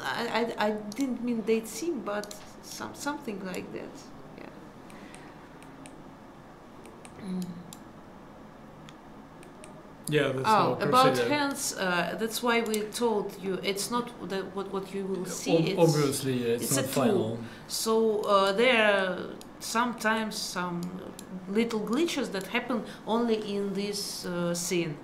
I, I, I didn't mean date sim, but some something like that. Yeah. Mm. Yeah, that's Oh, about hands. Uh, that's why we told you it's not the, what what you will see. Ob- it's, obviously, yeah, it's, it's not a tool. So uh, there are sometimes some little glitches that happen only in this uh, scene.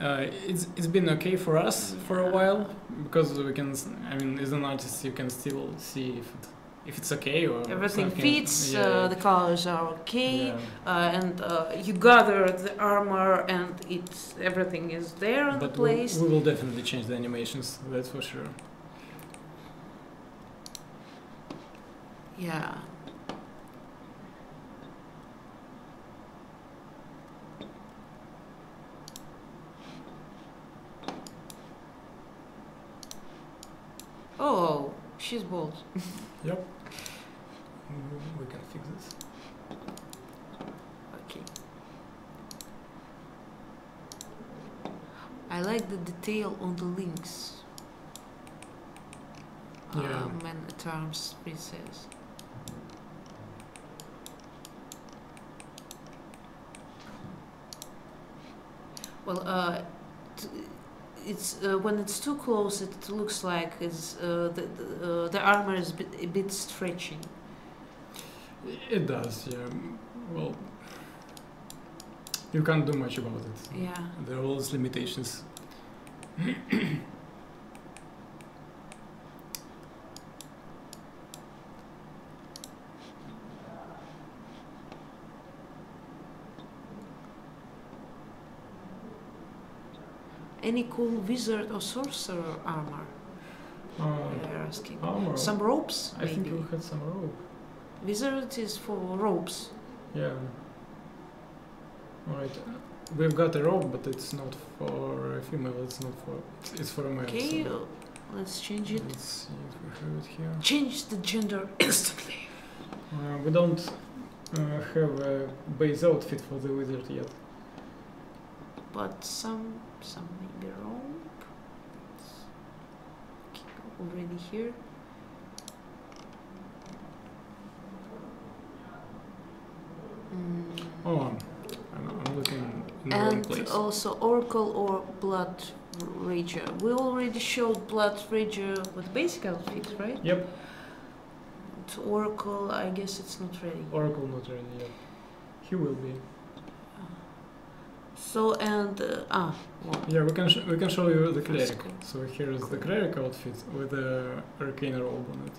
Uh, it's it's been okay for us for a while because we can. s- I mean, as an artist, you can still see if it, if it's okay or Everything something- fits. Yeah, Uh, the colors are okay. yeah. uh, and uh, you gather the armor and it's everything is there on but the place. We, we will definitely change the animations. That's for sure. yeah. Oh, she's bald. Yep. Mm, We can fix this. Okay. I like the detail on the links. Yeah. Uh, man at arms princess. Well, uh, it's uh, when it's too close, it looks like it's, uh, the the, uh, the armor is bit, a bit stretching. It does. Yeah. Well, you can't do much about it. Yeah. There are always limitations. Any cool wizard or sorcerer armor? Uh, They're asking. armor. Some ropes, I think maybe. we had some rope. Wizard is for ropes. Yeah. Alright. We've got a rope, but it's not for a female. It's not for. It's, for a male. Okay, so let's change it. let's see if we have it here. Change the gender instantly. Uh, we don't uh, have a base outfit for the wizard yet. But some some may be wrong. Okay, already here. Mm. Oh, I'm, I'm looking in the wrong And place. also Oracle or Blood Rager. We already showed Blood Rager with basic outfits, right? Yep. Oracle, I guess it's not ready. Oracle not ready yet. He will be. So and uh, ah, well, Yeah, we can sh- we can show you the cleric. So here is the cleric outfit with the arcane robe on it.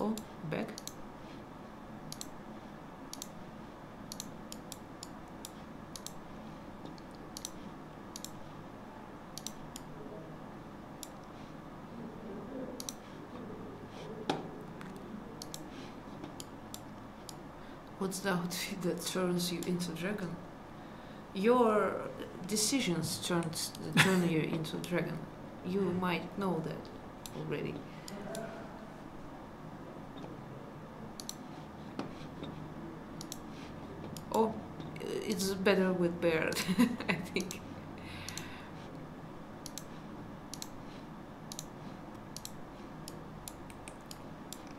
oh, back. What's the outfit that turns you into dragon? Your decisions turns turn you into dragon. You might know that already. Oh, it's better with Baird, I think.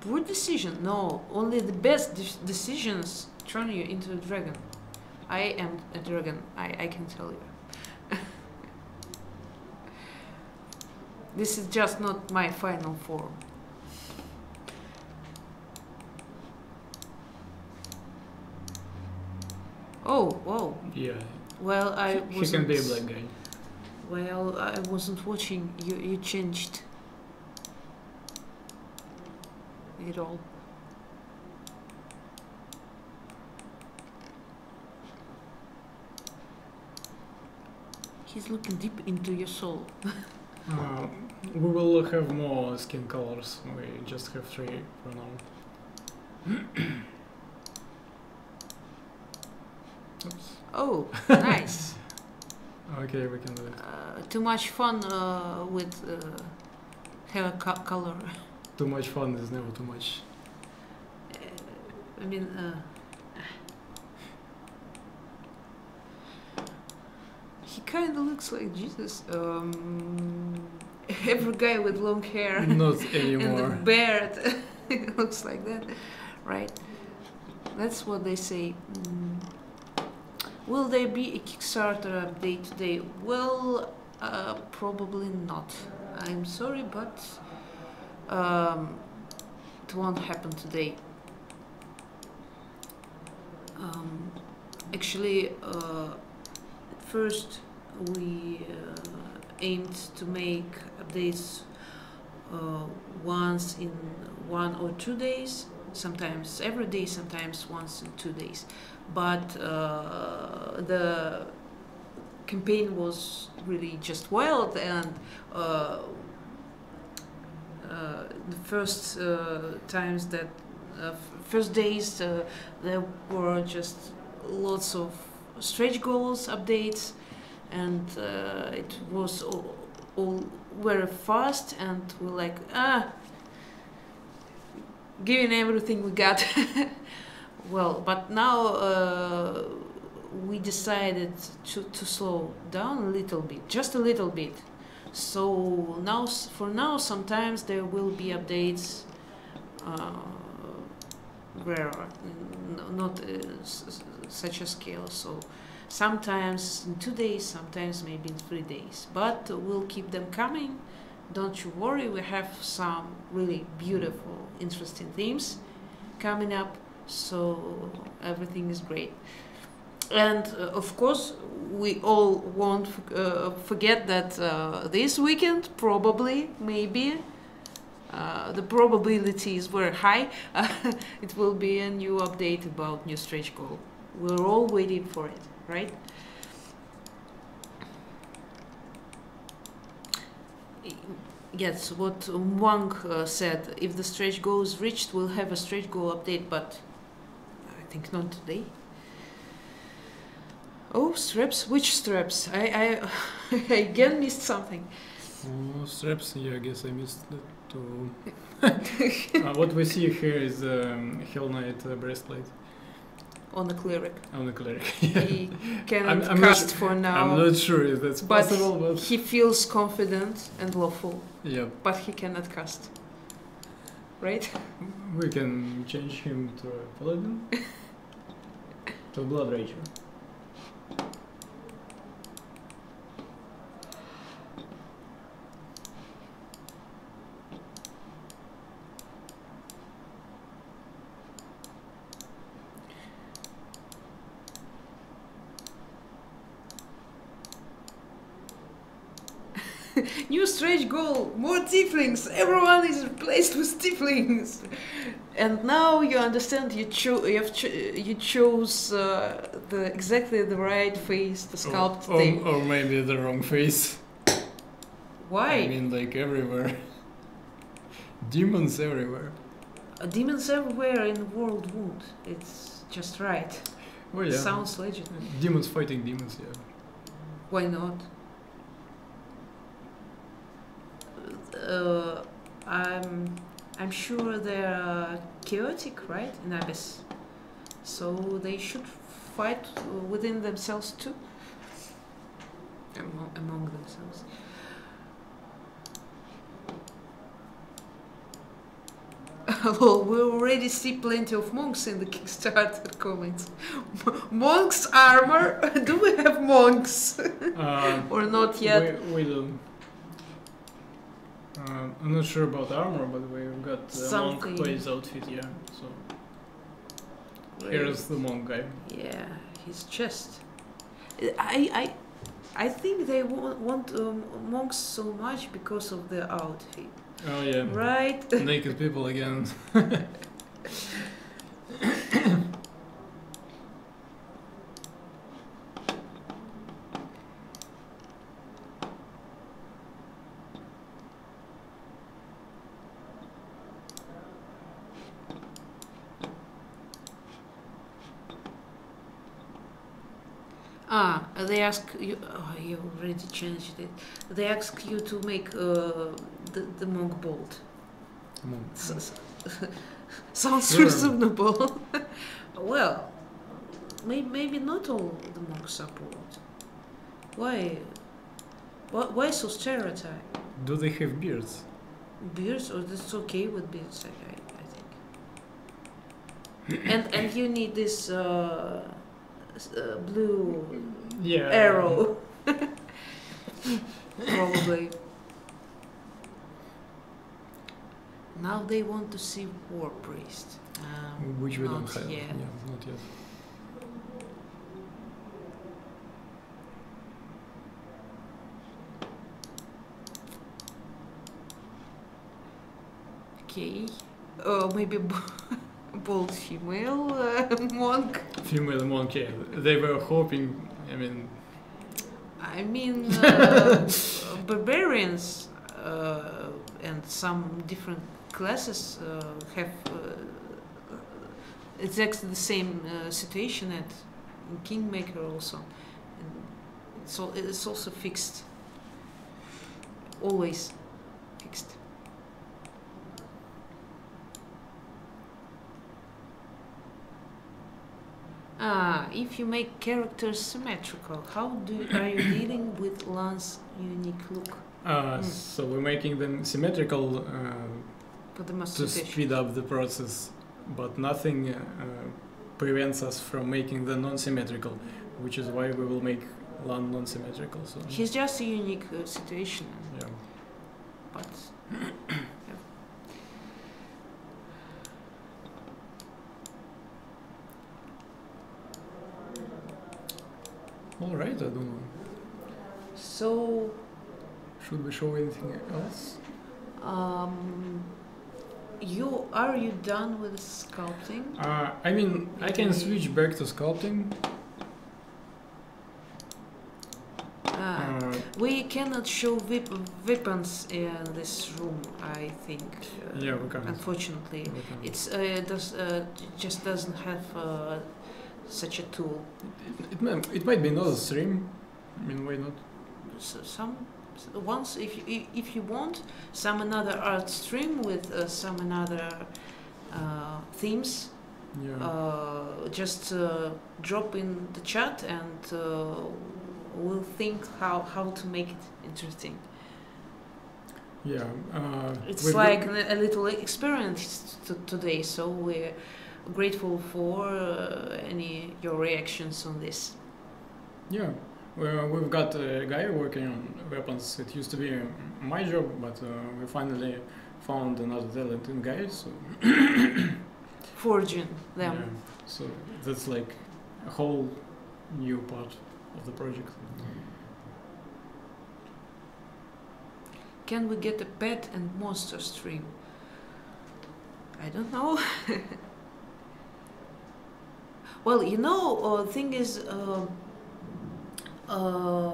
Poor decision. No, only the best de- decisions turn you into a dragon. I am a dragon. I, I can tell you. this is just not my final form. Oh, whoa. Yeah. Well, I he, can be a black guy. Well, I wasn't watching. You you changed it all. He's looking deep into your soul. Uh, we will have more skin colors. We just have three for now. Oops. Oh, nice. Okay, we can do it. Uh, too much fun uh, with uh, hair co- color. Too much fun is never too much. Uh, I mean, he kind of looks like Jesus. Um, every guy with long hair Not and anymore. a beard looks like that, right? That's what they say. Mm. Will there be a Kickstarter update today? Well, uh, probably not. I'm sorry, but um, it won't happen today. Um, actually, uh, first we uh, aimed to make updates uh, once in one or two days, sometimes every day, sometimes once in two days. But uh, the campaign was really just wild, and uh, uh, the first uh, times that first days there were just lots of stretch goals updates and uh, it was all, all very fast and we're like ah giving everything we got. Well but now uh, we decided to, to slow down a little bit just a little bit. So now for now sometimes there will be updates uh, n- not uh, such a scale. So sometimes in two days sometimes maybe in three days. But we'll keep them coming. Don't you worry we have some really beautiful interesting themes coming up. So everything is great. And uh, of course we all won't uh, forget that uh, this weekend probably maybe uh, the probability is very high. It will be a new update about new stretch goal we're all waiting for it right? Yes what wang uh, said if the stretch goal is reached we'll have a stretch goal update but i think not today. Oh straps? Which straps? I i, I again missed something. Oh, straps, yeah, I guess I missed that too. uh, what we see here is um, Hell Knight uh, breastplate on the cleric. On the cleric. he cannot I'm- I'm cast su- for now I'm not sure if that's But possible, but he feels confident and lawful. Yeah, but he cannot cast. Right? We can change him to a paladin, to a blood rager. New stretch goal, more tieflings. Everyone is replaced with tieflings. And now you understand you cho- you, have cho- you chose uh, the exactly the right face to sculpt or, the. or, or maybe the wrong face. Why? I mean, like everywhere. Demons everywhere. Uh, demons everywhere in Worldwound. It's just right. Oh yeah. Sounds legitimate. Demons fighting demons, yeah. Why not? Uh, I'm I'm sure they're chaotic, right? In Abyss, so they should fight within themselves too. Among, among themselves. well, we already see plenty of monks in the Kickstarter comments. monks armor? Do we have monks? Uh, or not yet? We, we don't. Uh, I'm not sure about armor, but we've got the Something. monk plays outfit, yeah. So here's the monk guy. Yeah, his chest. I I I think they want, want um, monks so much because of their outfit, Oh yeah, right? naked people again. Ah, they ask you. Oh, you already changed it. They ask you to make uh, the the monk bold. Monk. S- s- Sounds reasonable. well, may, maybe not all the monks are bold. Why? Why, why so stereotype? Do they have beards? Beards, or that's okay with beards, I, I, I think. and and you need this uh, uh, blue Yeah. arrow, probably. Now they want to see war priest. Um, Which we don't have. yet. Yeah, not yet. Okay. Uh, maybe b- bold female uh, monk. Female monkey. They were hoping. I mean, I mean, uh, barbarians uh, and some different classes uh, have uh, exactly the same uh, situation at in Kingmaker also. And it's also fixed. Always fixed. Ah, if you make characters symmetrical, how do are you dealing with Lann's unique look uh, Mm. so we're making them symmetrical uh, the to speed up the process, but nothing uh, prevents us from making them non-symmetrical, which is why we will make Lann non-symmetrical. So He's just a unique uh, situation, yeah. but All right. I don't know. so Should we show anything else? um, you are you done with sculpting? Uh, I mean, I can switch back to sculpting. Ah, Uh, we cannot show weap- weapons in this room. I think. Uh, Yeah, we can't. Unfortunately, we can- it's uh, does uh, just doesn't have uh, such a tool. It, it, might, it might be another stream. I mean, why not? S some once if you, if you want some another art stream with uh, some another uh, themes Yeah. uh, just uh, drop in the chat and uh, we'll think how how to make it interesting yeah. Uh, it's like a little experience t- today so we're grateful for uh, any your reactions on this Yeah, well, we've got a guy working on weapons. It used to be my job, but uh, we finally found another talented guy. So forging them yeah, so that's like a whole new part of the project. Can we get a pet and monster stream? I don't know. well, you know, uh, thing is, uh, uh,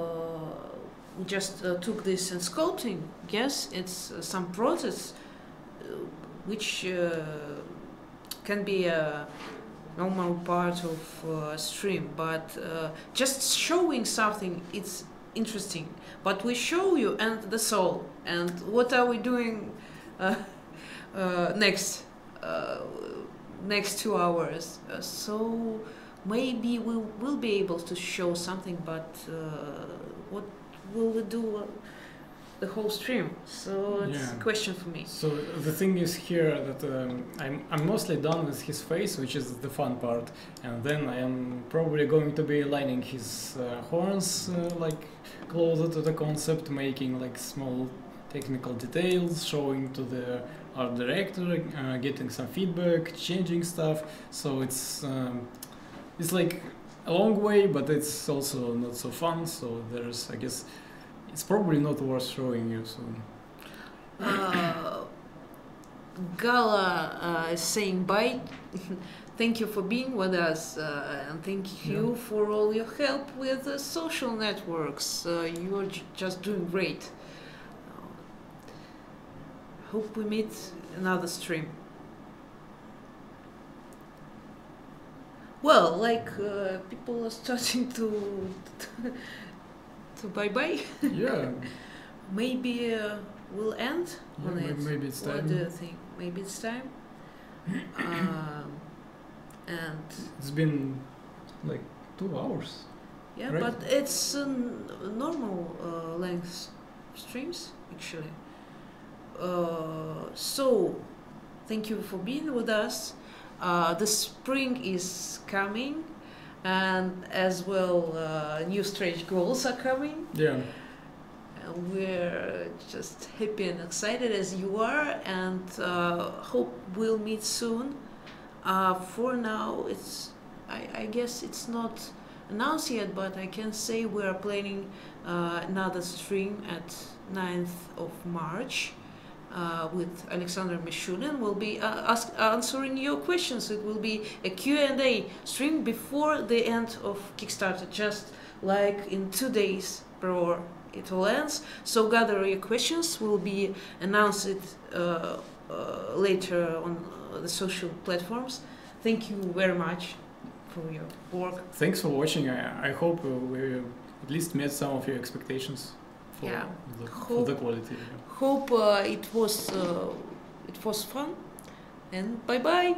just uh, took this in sculpting. Yes, it's some process which can be a normal part of uh, stream, but just showing something, it's interesting but we show you and the soul and what are we doing uh, uh, next uh, next two hours uh, so maybe we will be able to show something but uh, what will we do uh, the whole stream so it's Yeah. a question for me So the thing is here that um, I'm I'm mostly done with his face, which is the fun part, and then I am probably going to be lining his uh, horns uh, like closer to the concept, making like small technical details, showing to the art director, uh, getting some feedback, changing stuff. So it's um, it's like a long way, but it's also not so fun. So there's I guess it's probably not worth showing you. So. uh, Gala uh, is saying bye. thank you for being with us, uh, and thank you for all your help with the social networks. Uh, you are j- just doing great. Hope we meet another stream. Well, like uh, people are starting to to bye bye. Yeah, Maybe uh, we'll end yeah on may- it. maybe it's time. What do you think? Maybe it's time. um, and It's been like two hours. Yeah, Right. but it's uh, normal uh, length streams actually. Uh, so, thank you for being with us. Uh, the spring is coming, and as well, uh, new stretch goals are coming. Yeah. We're just happy and excited as you are, and uh, hope we'll meet soon. Uh, for now, it's I, I guess it's not announced yet, but I can say we are planning uh, another stream at 9th of March. Uh, with Alexander Mishulin, we'll be uh, ask, answering your questions. It will be a Q&A stream before the end of Kickstarter, just like in two days before it will end. So gather your questions. Will be announced uh, uh, later on uh, the social platforms. Thank you very much for your work. Thanks for watching. I, I hope uh, we at least met some of your expectations for, Yeah. the, for the quality. Hope uh, it was uh, it was fun, and bye bye.